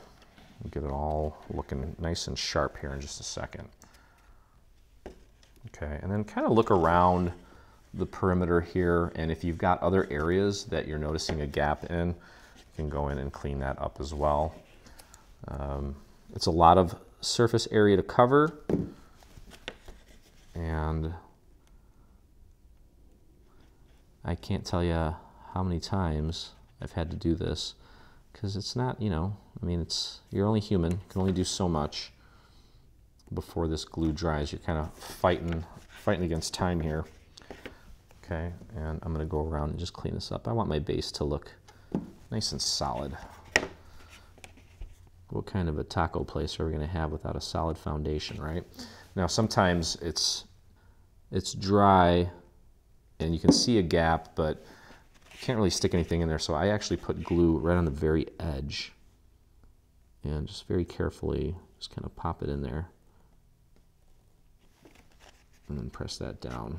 S1: We'll get it all looking nice and sharp here in just a second. Okay, and then kind of look around the perimeter here, and if you've got other areas that you're noticing a gap in, you can go in and clean that up as well. Um, it's a lot of surface area to cover, and I can't tell you how many times I've had to do this because it's not, you know, I mean, it's you're only human, you can only do so much before this glue dries. You're kind of fighting, fighting against time here. Okay, and I'm gonna go around and just clean this up. I want my base to look nice and solid. What kind of a taco place are we gonna have without a solid foundation, right? Now, sometimes it's, it's dry and you can see a gap, but can't really stick anything in there. So I actually put glue right on the very edge and just very carefully just kind of pop it in there and then press that down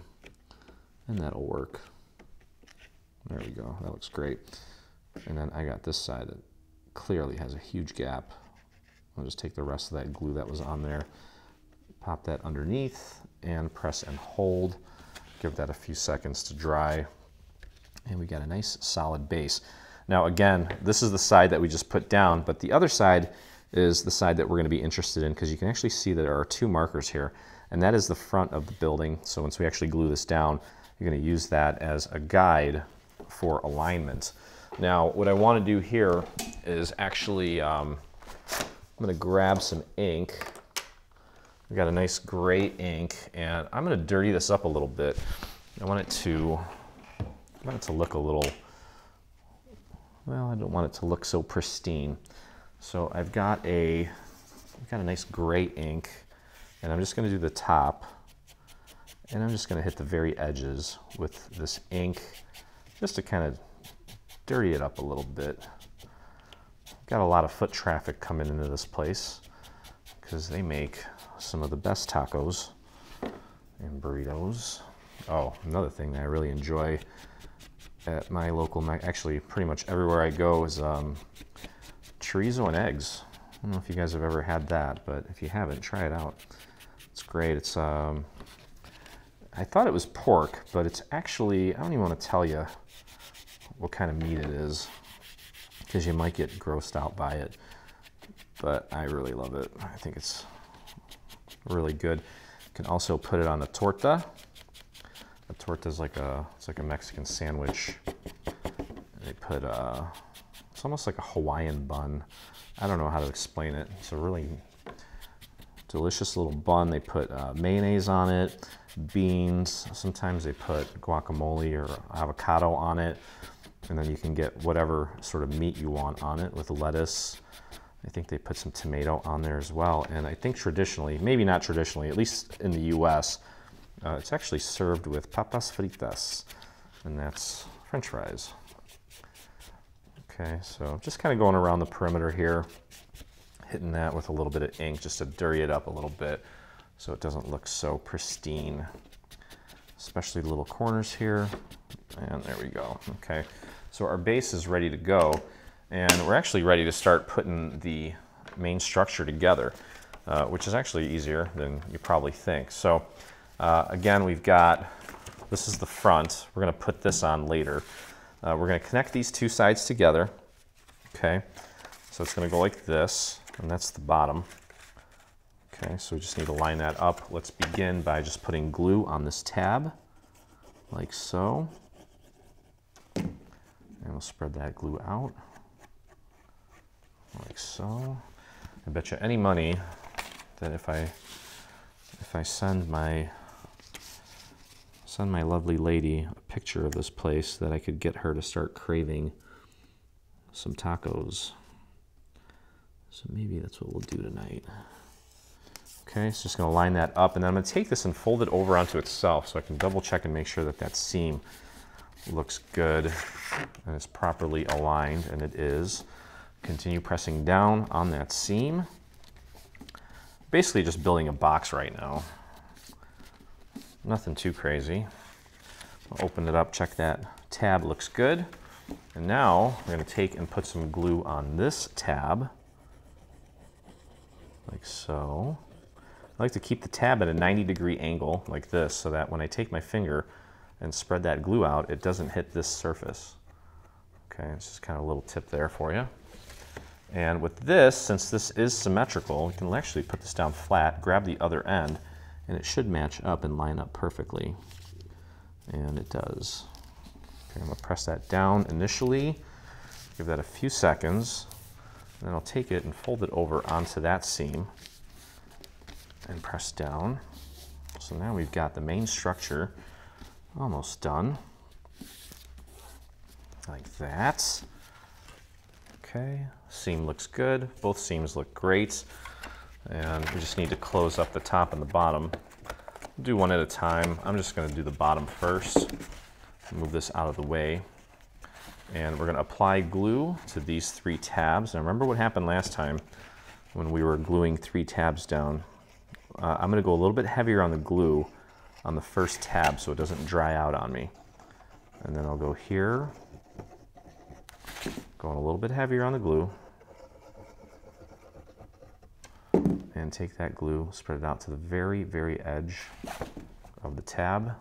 S1: and that'll work. There we go, that looks great. And then I got this side that clearly has a huge gap. I'll just take the rest of that glue that was on there, pop that underneath and press and hold. Give that a few seconds to dry and we got a nice solid base. Now again, this is the side that we just put down, but the other side is the side that we're gonna be interested in because you can actually see that there are two markers here and that is the front of the building. So once we actually glue this down, you're gonna use that as a guide for alignment. Now, what I wanna do here is actually, um, I'm gonna grab some ink. I've got a nice gray ink and I'm gonna dirty this up a little bit. I want it to, I want it to look a little, well, I don't want it to look so pristine. So I've got a, I've got a nice gray ink and I'm just going to do the top and I'm just going to hit the very edges with this ink just to kind of dirty it up a little bit. Got a lot of foot traffic coming into this place because they make some of the best tacos and burritos. Oh, another thing that I really enjoy at my local, actually pretty much everywhere I go is um, chorizo and eggs. I don't know if you guys have ever had that, but if you haven't, try it out. It's great. It's um, I thought it was pork, but it's actually, I don't even want to tell you what kind of meat it is because you might get grossed out by it. But I really love it. I think it's really good. You can also put it on a torta. A torta is like a, it's like a Mexican sandwich. They put, uh, it's almost like a Hawaiian bun. I don't know how to explain it. It's a really delicious little bun. They put uh, mayonnaise on it, beans. Sometimes they put guacamole or avocado on it. And then you can get whatever sort of meat you want on it with lettuce. I think they put some tomato on there as well. And I think traditionally, maybe not traditionally, at least in the US, uh, it's actually served with papas fritas, and that's french fries. Okay, so just kind of going around the perimeter here hitting that with a little bit of ink just to dirty it up a little bit so it doesn't look so pristine. Especially the little corners here. And there we go. Okay, so our base is ready to go. And we're actually ready to start putting the main structure together, uh, which is actually easier than you probably think. So uh, again, we've got, this is the front. We're gonna put this on later. Uh, we're gonna connect these two sides together. Okay, so it's gonna go like this and that's the bottom. Okay, so we just need to line that up. Let's begin by just putting glue on this tab, like so. And we'll spread that glue out like so. I bet you any money that if I if I send my send my lovely lady a picture of this place that I could get her to start craving some tacos. So maybe that's what we'll do tonight. Okay, so just gonna line that up and then I'm gonna take this and fold it over onto itself so I can double check and make sure that that seam looks good and is properly aligned, and it is. Continue pressing down on that seam. Basically just building a box right now. Nothing too crazy. I'll open it up, check that tab looks good. And now we're gonna take and put some glue on this tab, like so. I like to keep the tab at a 90 degree angle like this so that when I take my finger and spread that glue out, it doesn't hit this surface. Okay, it's just kind of a little tip there for you. And with this, since this is symmetrical, you can actually put this down flat, grab the other end, and it should match up and line up perfectly. And it does. Okay, I'm gonna press that down initially, give that a few seconds, and then I'll take it and fold it over onto that seam and press down. So now we've got the main structure almost done. Like that. Okay, seam looks good. Both seams look great. And we just need to close up the top and the bottom. Do one at a time. I'm just gonna do the bottom first. Move this out of the way. And we're gonna apply glue to these three tabs. And remember what happened last time when we were gluing three tabs down. Uh, I'm gonna go a little bit heavier on the glue on the first tab so it doesn't dry out on me. And then I'll go here, going a little bit heavier on the glue. And take that glue, spread it out to the very, very edge of the tab.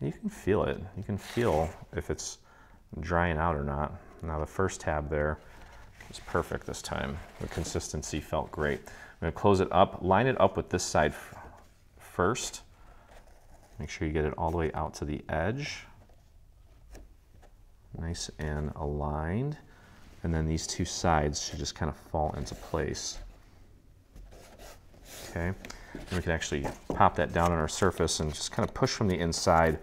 S1: You can feel it. You can feel if it's drying out or not. Now the first tab there is perfect this time. The consistency felt great. I'm gonna close it up, line it up with this side first. Make sure you get it all the way out to the edge. Nice and aligned. And then these two sides should just kind of fall into place. Okay, and we can actually pop that down on our surface and just kind of push from the inside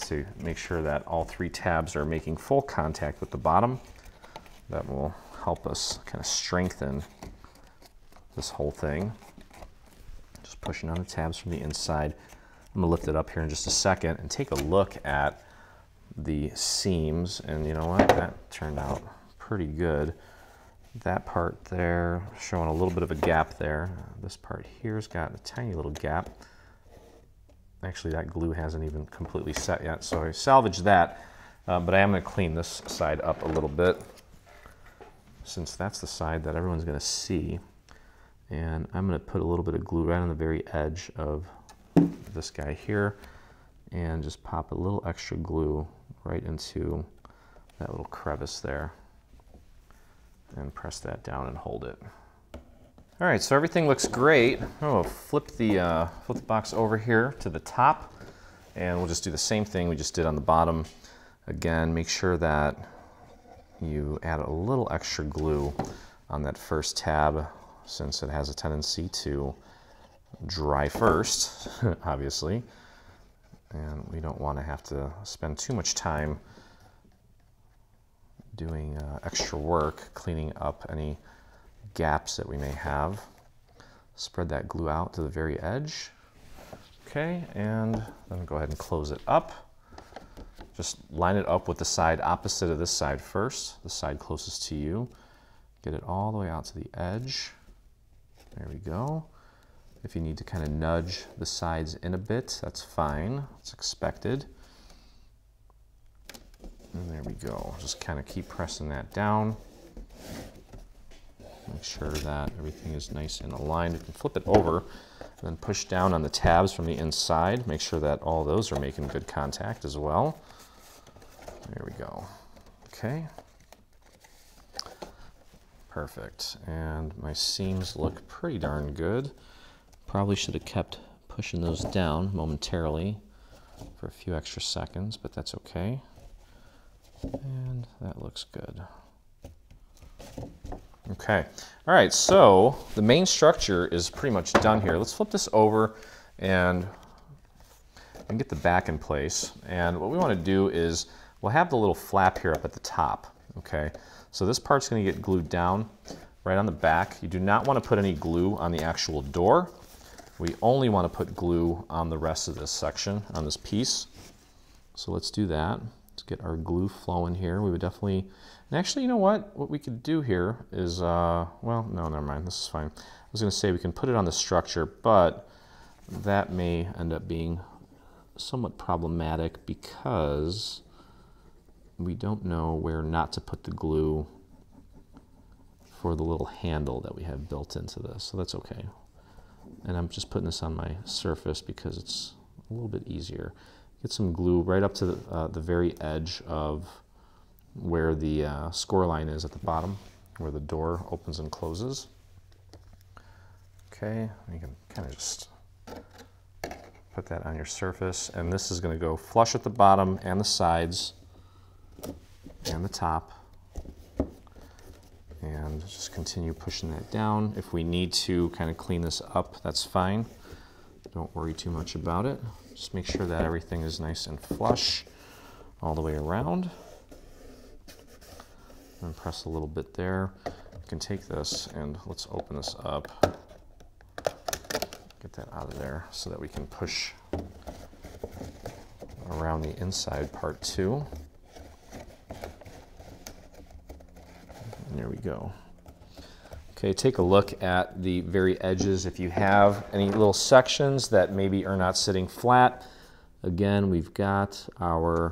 S1: to make sure that all three tabs are making full contact with the bottom. That will help us kind of strengthen this whole thing. Just pushing on the tabs from the inside. I'm gonna lift it up here in just a second and take a look at the seams. And you know what, that turned out pretty good. That part there, showing a little bit of a gap there. This part here's got a tiny little gap. Actually, that glue hasn't even completely set yet, so I salvaged that. Uh, but I am gonna clean this side up a little bit since that's the side that everyone's gonna see. And I'm gonna put a little bit of glue right on the very edge of this guy here and just pop a little extra glue right into that little crevice there and press that down and hold it. All right, so everything looks great. Oh, flip the, uh, flip the box over here to the top and we'll just do the same thing we just did on the bottom. Again, make sure that you add a little extra glue on that first tab since it has a tendency to dry first, obviously. And we don't want to have to spend too much time doing uh, extra work cleaning up any gaps that we may have. Spread that glue out to the very edge. Okay, and then go ahead and close it up. Just line it up with the side opposite of this side first, the side closest to you. Get it all the way out to the edge. There we go. If you need to kind of nudge the sides in a bit, that's fine. It's expected. And there we go. Just kind of keep pressing that down. Make sure that everything is nice and aligned. You can flip it over and then push down on the tabs from the inside. Make sure that all those are making good contact as well. There we go. Okay. Perfect. And my seams look pretty darn good. Probably should have kept pushing those down momentarily for a few extra seconds, but that's okay. And that looks good. Okay, all right, so the main structure is pretty much done here. Let's flip this over and, get the back in place. And what we wanna do is, we'll have the little flap here up at the top, okay? So this part's gonna get glued down right on the back. You do not wanna put any glue on the actual door. We only wanna put glue on the rest of this section, on this piece. So let's do that. Let's get our glue flowing here. We would definitely and actually, you know what? What we could do here is, uh, well, no, never mind. This is fine. I was going to say we can put it on the structure, but that may end up being somewhat problematic because we don't know where not to put the glue for the little handle that we have built into this. So that's okay. And I'm just putting this on my surface because it's a little bit easier. Get some glue right up to the, uh, the very edge of where the uh, score line is at the bottom, where the door opens and closes. Okay, you can kind of just put that on your surface, and this is going to go flush at the bottom and the sides and the top. And just continue pushing that down. If we need to kind of clean this up, that's fine. Don't worry too much about it. Just make sure that everything is nice and flush all the way around and press a little bit there. You can take this and let's open this up. Get that out of there so that we can push around the inside part too. And there we go. Okay, take a look at the very edges. If you have any little sections that maybe are not sitting flat, again, we've got our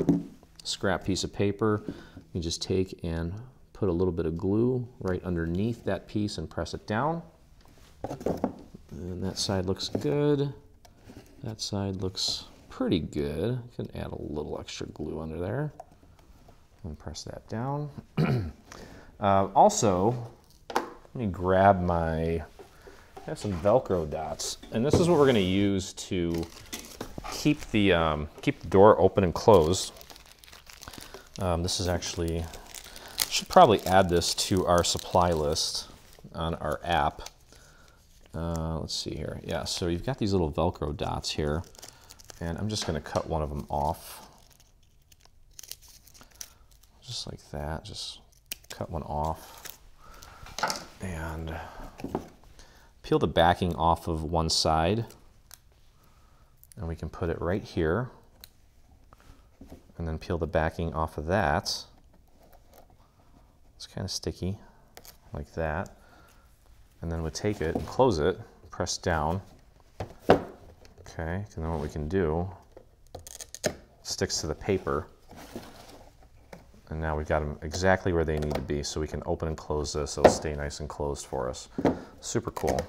S1: scrap piece of paper. You just take and put a little bit of glue right underneath that piece and press it down. And that side looks good. That side looks pretty good. You can add a little extra glue under there and press that down. uh, also, let me grab my, I have some Velcro dots. And this is what we're gonna use to keep the, um, keep the door open and closed. Um, this is actually should probably add this to our supply list on our app. Uh, let's see here. Yeah, so you've got these little Velcro dots here, and I'm just going to cut one of them off. Just like that. Just cut one off. And peel the backing off of one side. And we can put it right here. And then peel the backing off of that. It's kind of sticky, like that. And then we take it and close it, press down. Okay, and then what we can do, sticks to the paper. And now we've got them exactly where they need to be. So we can open and close this. It'll stay nice and closed for us. Super cool.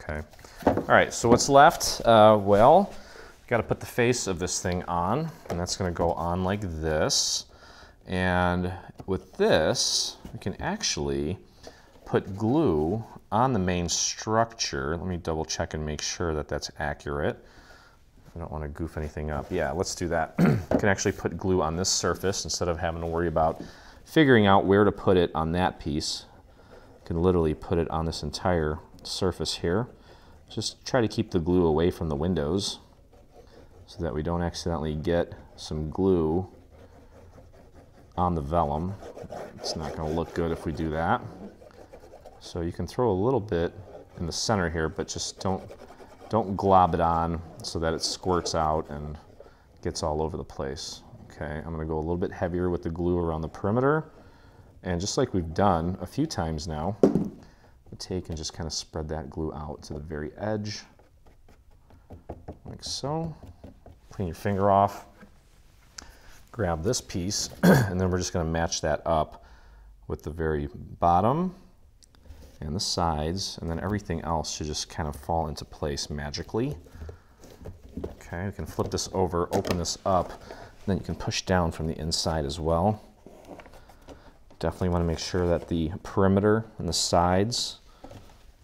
S1: Okay. All right, so what's left? Uh, well, got to put the face of this thing on, and that's going to go on like this. And with this, we can actually put glue on the main structure. Let me double check and make sure that that's accurate. I don't want to goof anything up. Yeah, let's do that. I can actually put glue on this surface instead of having to worry about figuring out where to put it on that piece. I can literally put it on this entire surface here. Just try to keep the glue away from the windows so that we don't accidentally get some glue on the vellum. It's not going to look good if we do that. So you can throw a little bit in the center here, but just don't don't glob it on so that it squirts out and gets all over the place. Okay, I'm going to go a little bit heavier with the glue around the perimeter. And just like we've done a few times now, we take and just kind of spread that glue out to the very edge, like so. Clean your finger off grab this piece and then we're just going to match that up with the very bottom and the sides and then everything else should just kind of fall into place magically. Okay, we can flip this over, open this up, then you can push down from the inside as well. Definitely want to make sure that the perimeter and the sides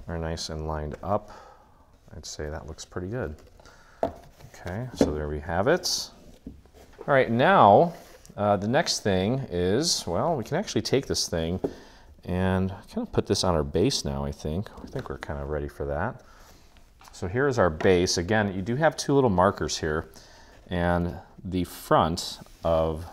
S1: are nice and lined up. I'd say that looks pretty good. Okay, so there we have it. All right, now Uh, the next thing is, well, we can actually take this thing and kind of put this on our base now, I think. I think we're kind of ready for that. So here's our base. Again, you do have two little markers here, and the front of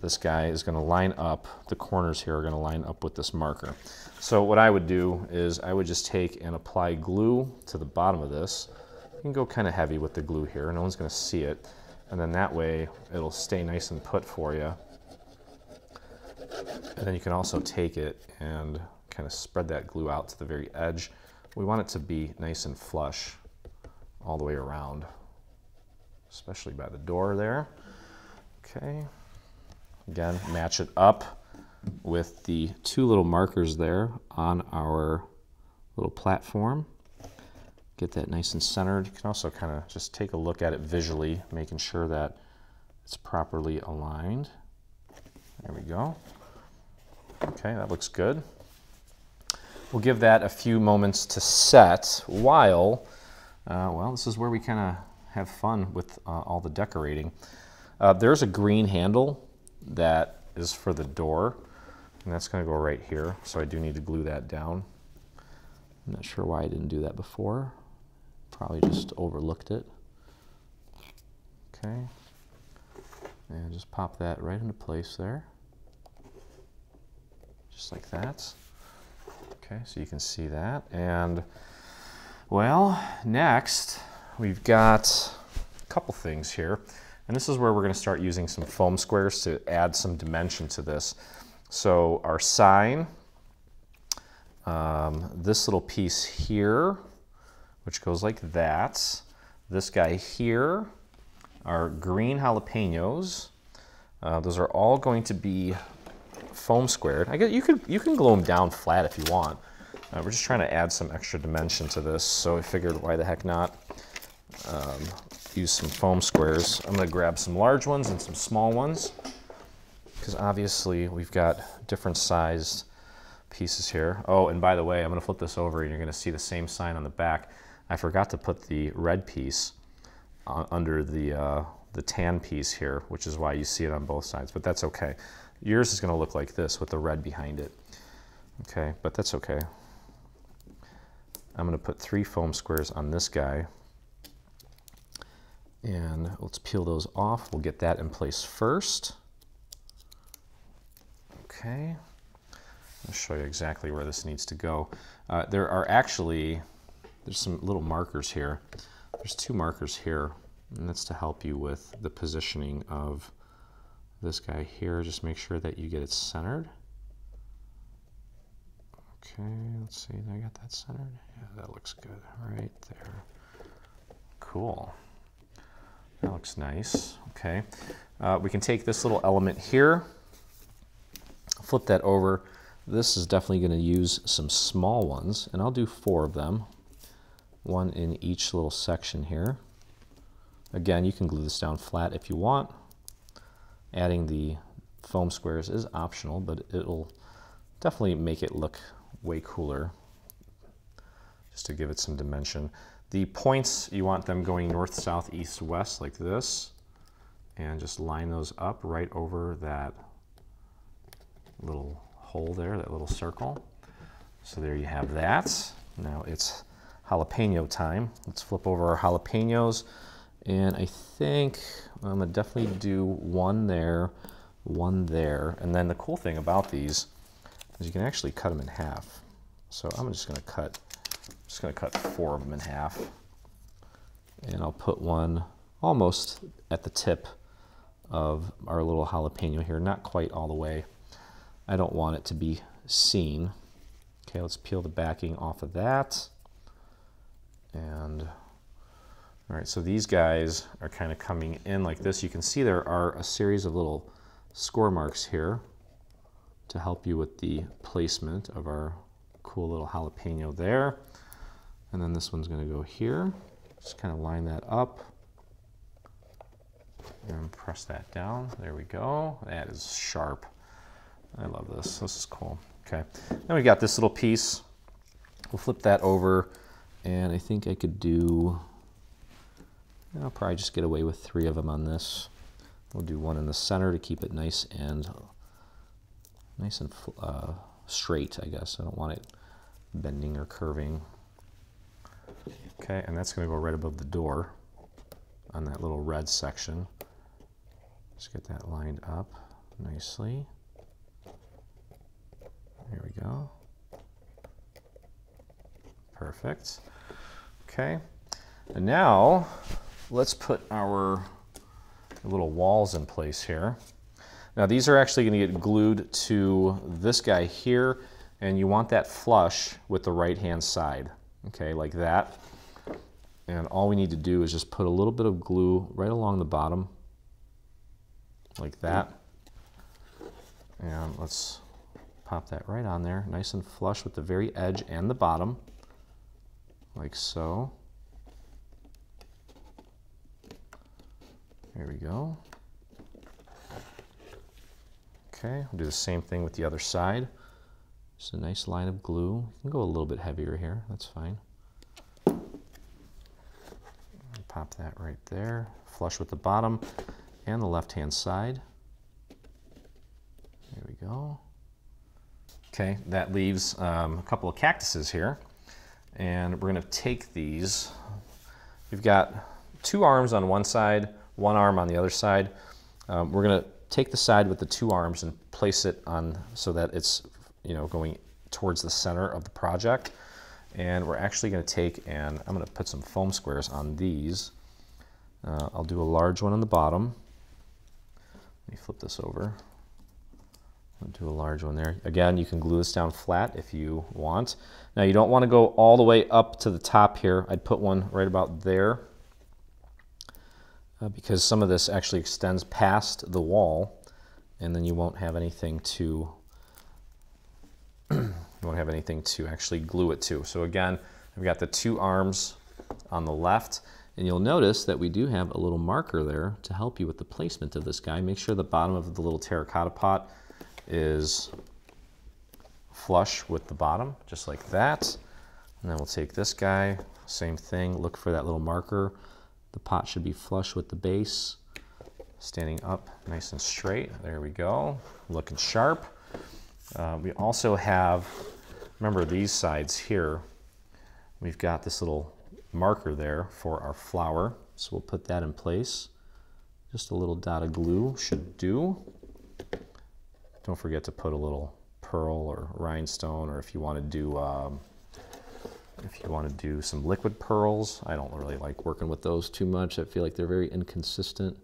S1: this guy is going to line up, the corners here are going to line up with this marker. So what I would do is I would just take and apply glue to the bottom of this. You can go kind of heavy with the glue here, no one's going to see it. And then that way it'll stay nice and put for you. And then you can also take it and kind of spread that glue out to the very edge. We want it to be nice and flush all the way around, especially by the door there. Okay. Again, match it up with the two little markers there on our little platform. Get that nice and centered. You can also kind of just take a look at it visually, making sure that it's properly aligned. There we go. Okay, that looks good. We'll give that a few moments to set while, uh, well, this is where we kind of have fun with uh, all the decorating. Uh, there's a green handle that is for the door, and that's going to go right here, so I do need to glue that down. I'm not sure why I didn't do that before. Probably just overlooked it. Okay. And just pop that right into place there just like that. Okay, so you can see that. And well, next we've got a couple things here. And this is where we're going to start using some foam squares to add some dimension to this. So our sign, um, this little piece here, which goes like that. This guy here, our green jalapenos. Uh, those are all going to be foam squared. I guess you could you can glue them down flat if you want. Uh, we're just trying to add some extra dimension to this, so I figured why the heck not um, use some foam squares. I'm going to grab some large ones and some small ones because obviously we've got different sized pieces here. Oh, and by the way, I'm going to flip this over and you're going to see the same sign on the back. I forgot to put the red piece uh, under the, uh, the tan piece here, which is why you see it on both sides, but that's okay. Yours is going to look like this with the red behind it. Okay, but that's okay. I'm going to put three foam squares on this guy. And let's peel those off. We'll get that in place first. Okay. I'll show you exactly where this needs to go. Uh, there are actually, there's some little markers here. There's two markers here, and that's to help you with the positioning of this guy here, just make sure that you get it centered. Okay, let's see, I got that centered? Yeah, that looks good, right there. Cool. That looks nice, okay. Uh, we can take this little element here, flip that over. This is definitely gonna use some small ones, and I'll do four of them, one in each little section here. Again, you can glue this down flat if you want. Adding the foam squares is optional, but it'll definitely make it look way cooler just to give it some dimension. The points, you want them going north, south, east, west like this and just line those up right over that little hole there, that little circle. So there you have that. Now it's jalapeno time. Let's flip over our jalapenos. And I think I'm gonna definitely do one there, one there. And then the cool thing about these is you can actually cut them in half. So I'm just gonna cut, just gonna cut four of them in half. And I'll put one almost at the tip of our little jalapeno here, not quite all the way. I don't want it to be seen. Okay, let's peel the backing off of that. And all right, so these guys are kind of coming in like this. You can see there are a series of little score marks here to help you with the placement of our cool little jalapeno there. And then this one's gonna go here. Just kind of line that up and press that down. There we go. That is sharp. I love this. This is cool. Okay. Then we got this little piece. We'll flip that over and I think I could do I'll probably just get away with three of them on this. We'll do one in the center to keep it nice and nice and uh, straight, I guess. I don't want it bending or curving. Okay, and that's going to go right above the door on that little red section. Just get that lined up nicely. There we go. Perfect. Okay, and now let's put our little walls in place here. Now these are actually going to get glued to this guy here, and you want that flush with the right hand side, okay, like that. And all we need to do is just put a little bit of glue right along the bottom, like that. And let's pop that right on there, nice and flush with the very edge and the bottom, like so. There we go. Okay, we'll do the same thing with the other side. Just a nice line of glue. You can go a little bit heavier here, that's fine. Pop that right there, flush with the bottom and the left-hand side. There we go. Okay, that leaves um, a couple of cactuses here. And we're gonna take these. We've got two arms on one side, one arm on the other side. Um, we're gonna take the side with the two arms and place it on so that it's you know going towards the center of the project. And we're actually gonna take and I'm gonna put some foam squares on these. Uh, I'll do a large one on the bottom. Let me flip this over. I'll do a large one there. Again, you can glue this down flat if you want. Now you don't want to go all the way up to the top here. I'd put one right about there uh, because some of this actually extends past the wall and then you won't have anything to you won't have anything to actually glue it to. So again, I've got the two arms on the left and you'll notice that we do have a little marker there to help you with the placement of this guy. Make sure the bottom of the little terracotta pot is flush with the bottom, just like that. And then we'll take this guy, same thing, look for that little marker. The pot should be flush with the base, standing up nice and straight. There we go, looking sharp. Uh, we also have, remember these sides here, we've got this little marker there for our flower. So we'll put that in place. Just a little dot of glue should do. Don't forget to put a little pearl or rhinestone, or if you want to do um, if you want to do some liquid pearls. I don't really like working with those too much. I feel like they're very inconsistent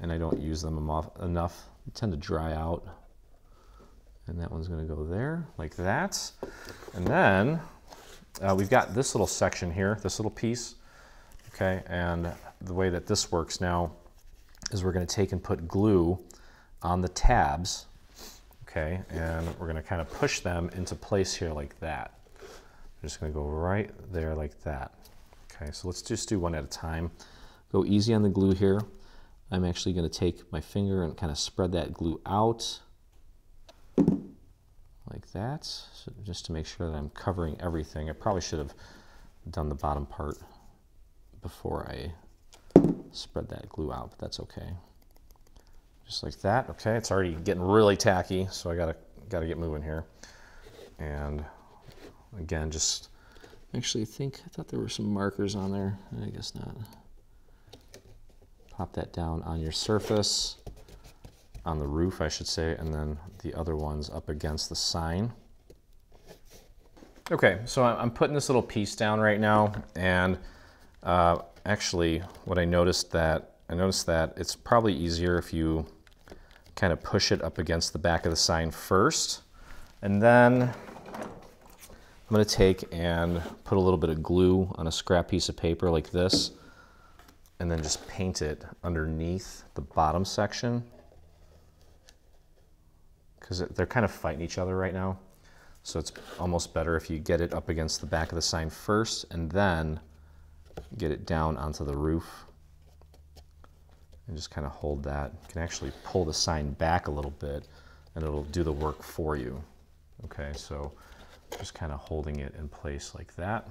S1: and I don't use them enough. They tend to dry out. And that one's going to go there like that. And then uh, we've got this little section here, this little piece. Okay, and the way that this works now is we're going to take and put glue on the tabs. Okay, and we're going to kind of push them into place here like that. I'm just to go right there like that. Okay, so let's just do one at a time. Go easy on the glue here. I'm actually to take my finger and kind of spread that glue out like that, so just to make sure that I'm covering everything. I probably should have done the bottom part before I spread that glue out, but that's okay. Just like that. Okay, it's already getting really tacky, so I gotta gotta get moving here. And Again, just actually I think I thought there were some markers on there. I guess not. Pop that down on your surface, on the roof, I should say, and then the other ones up against the sign. Okay, so I'm putting this little piece down right now, and uh, actually, what I noticed that I noticed that it's probably easier if you kind of push it up against the back of the sign first, and then I'm going to take and put a little bit of glue on a scrap piece of paper like this and then just paint it underneath the bottom section because they're kind of fighting each other right now. So it's almost better if you get it up against the back of the sign first and then get it down onto the roof and just kind of hold that. You can actually pull the sign back a little bit and it'll do the work for you. Okay, so just kind of holding it in place like that.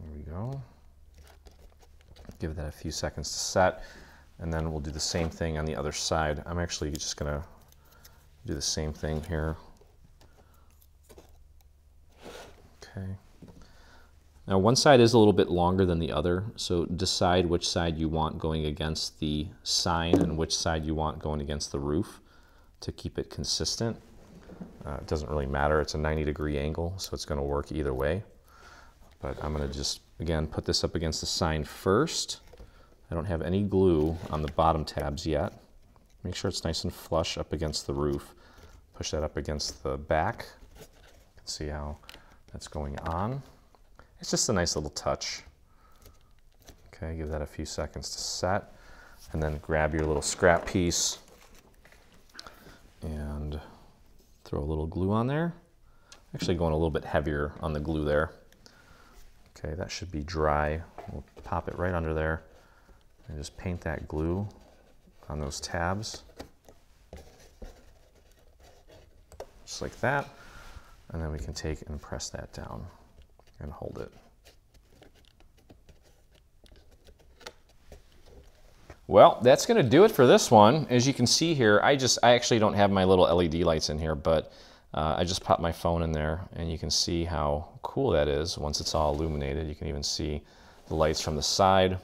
S1: There we go. Give that a few seconds to set, and then we'll do the same thing on the other side. I'm actually just gonna do the same thing here. Okay. Now one side is a little bit longer than the other, so decide which side you want going against the sign and which side you want going against the roof to keep it consistent. Uh, it doesn't really matter, it's a 90 degree angle, so it's gonna work either way. But I'm gonna just, again, put this up against the sign first. I don't have any glue on the bottom tabs yet. Make sure it's nice and flush up against the roof. Push that up against the back. You can see how that's going on. It's just a nice little touch. Okay, give that a few seconds to set. And then grab your little scrap piece and throw a little glue on there. Actually going a little bit heavier on the glue there. Okay, that should be dry. We'll pop it right under there and just paint that glue on those tabs. Just like that. And then we can take and press that down and hold it. Well, that's going to do it for this one. As you can see here, I just, I actually don't have my little LED lights in here, but uh, I just popped my phone in there and you can see how cool that is once it's all illuminated. You can even see the lights from the side.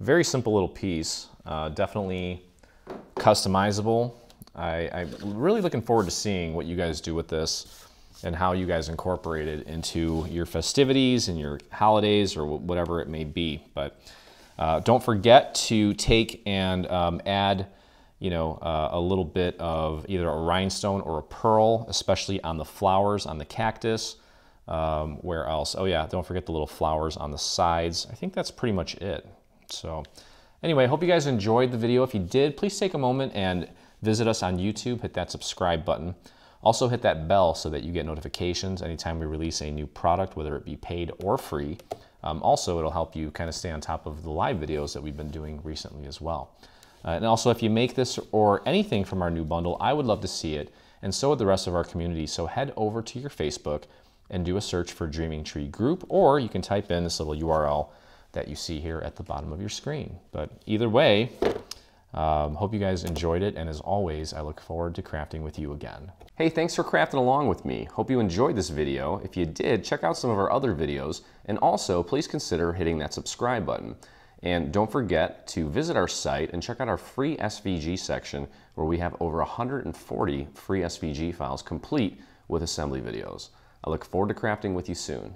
S1: Very simple little piece, uh, definitely customizable. I, I'm really looking forward to seeing what you guys do with this and how you guys incorporate it into your festivities and your holidays or whatever it may be. But uh, don't forget to take and um, add, you know, uh, a little bit of either a rhinestone or a pearl, especially on the flowers on the cactus. Um, where else? Oh yeah, don't forget the little flowers on the sides. I think that's pretty much it. So anyway, hope you guys enjoyed the video. If you did, please take a moment and visit us on YouTube, hit that subscribe button. Also hit that bell so that you get notifications anytime we release a new product, whether it be paid or free. Um, also, it'll help you kind of stay on top of the live videos that we've been doing recently as well. Uh, and also, if you make this or anything from our new bundle, I would love to see it, and so would the rest of our community. So head over to your Facebook and do a search for Dreaming Tree Group, or you can type in this little URL that you see here at the bottom of your screen. But either way, um, hope you guys enjoyed it, and as always, I look forward to crafting with you again. Hey, thanks for crafting along with me. Hope you enjoyed this video. If you did, check out some of our other videos, and also please consider hitting that subscribe button. And don't forget to visit our site and check out our free SVG section where we have over 140 free SVG files complete with assembly videos. I look forward to crafting with you soon.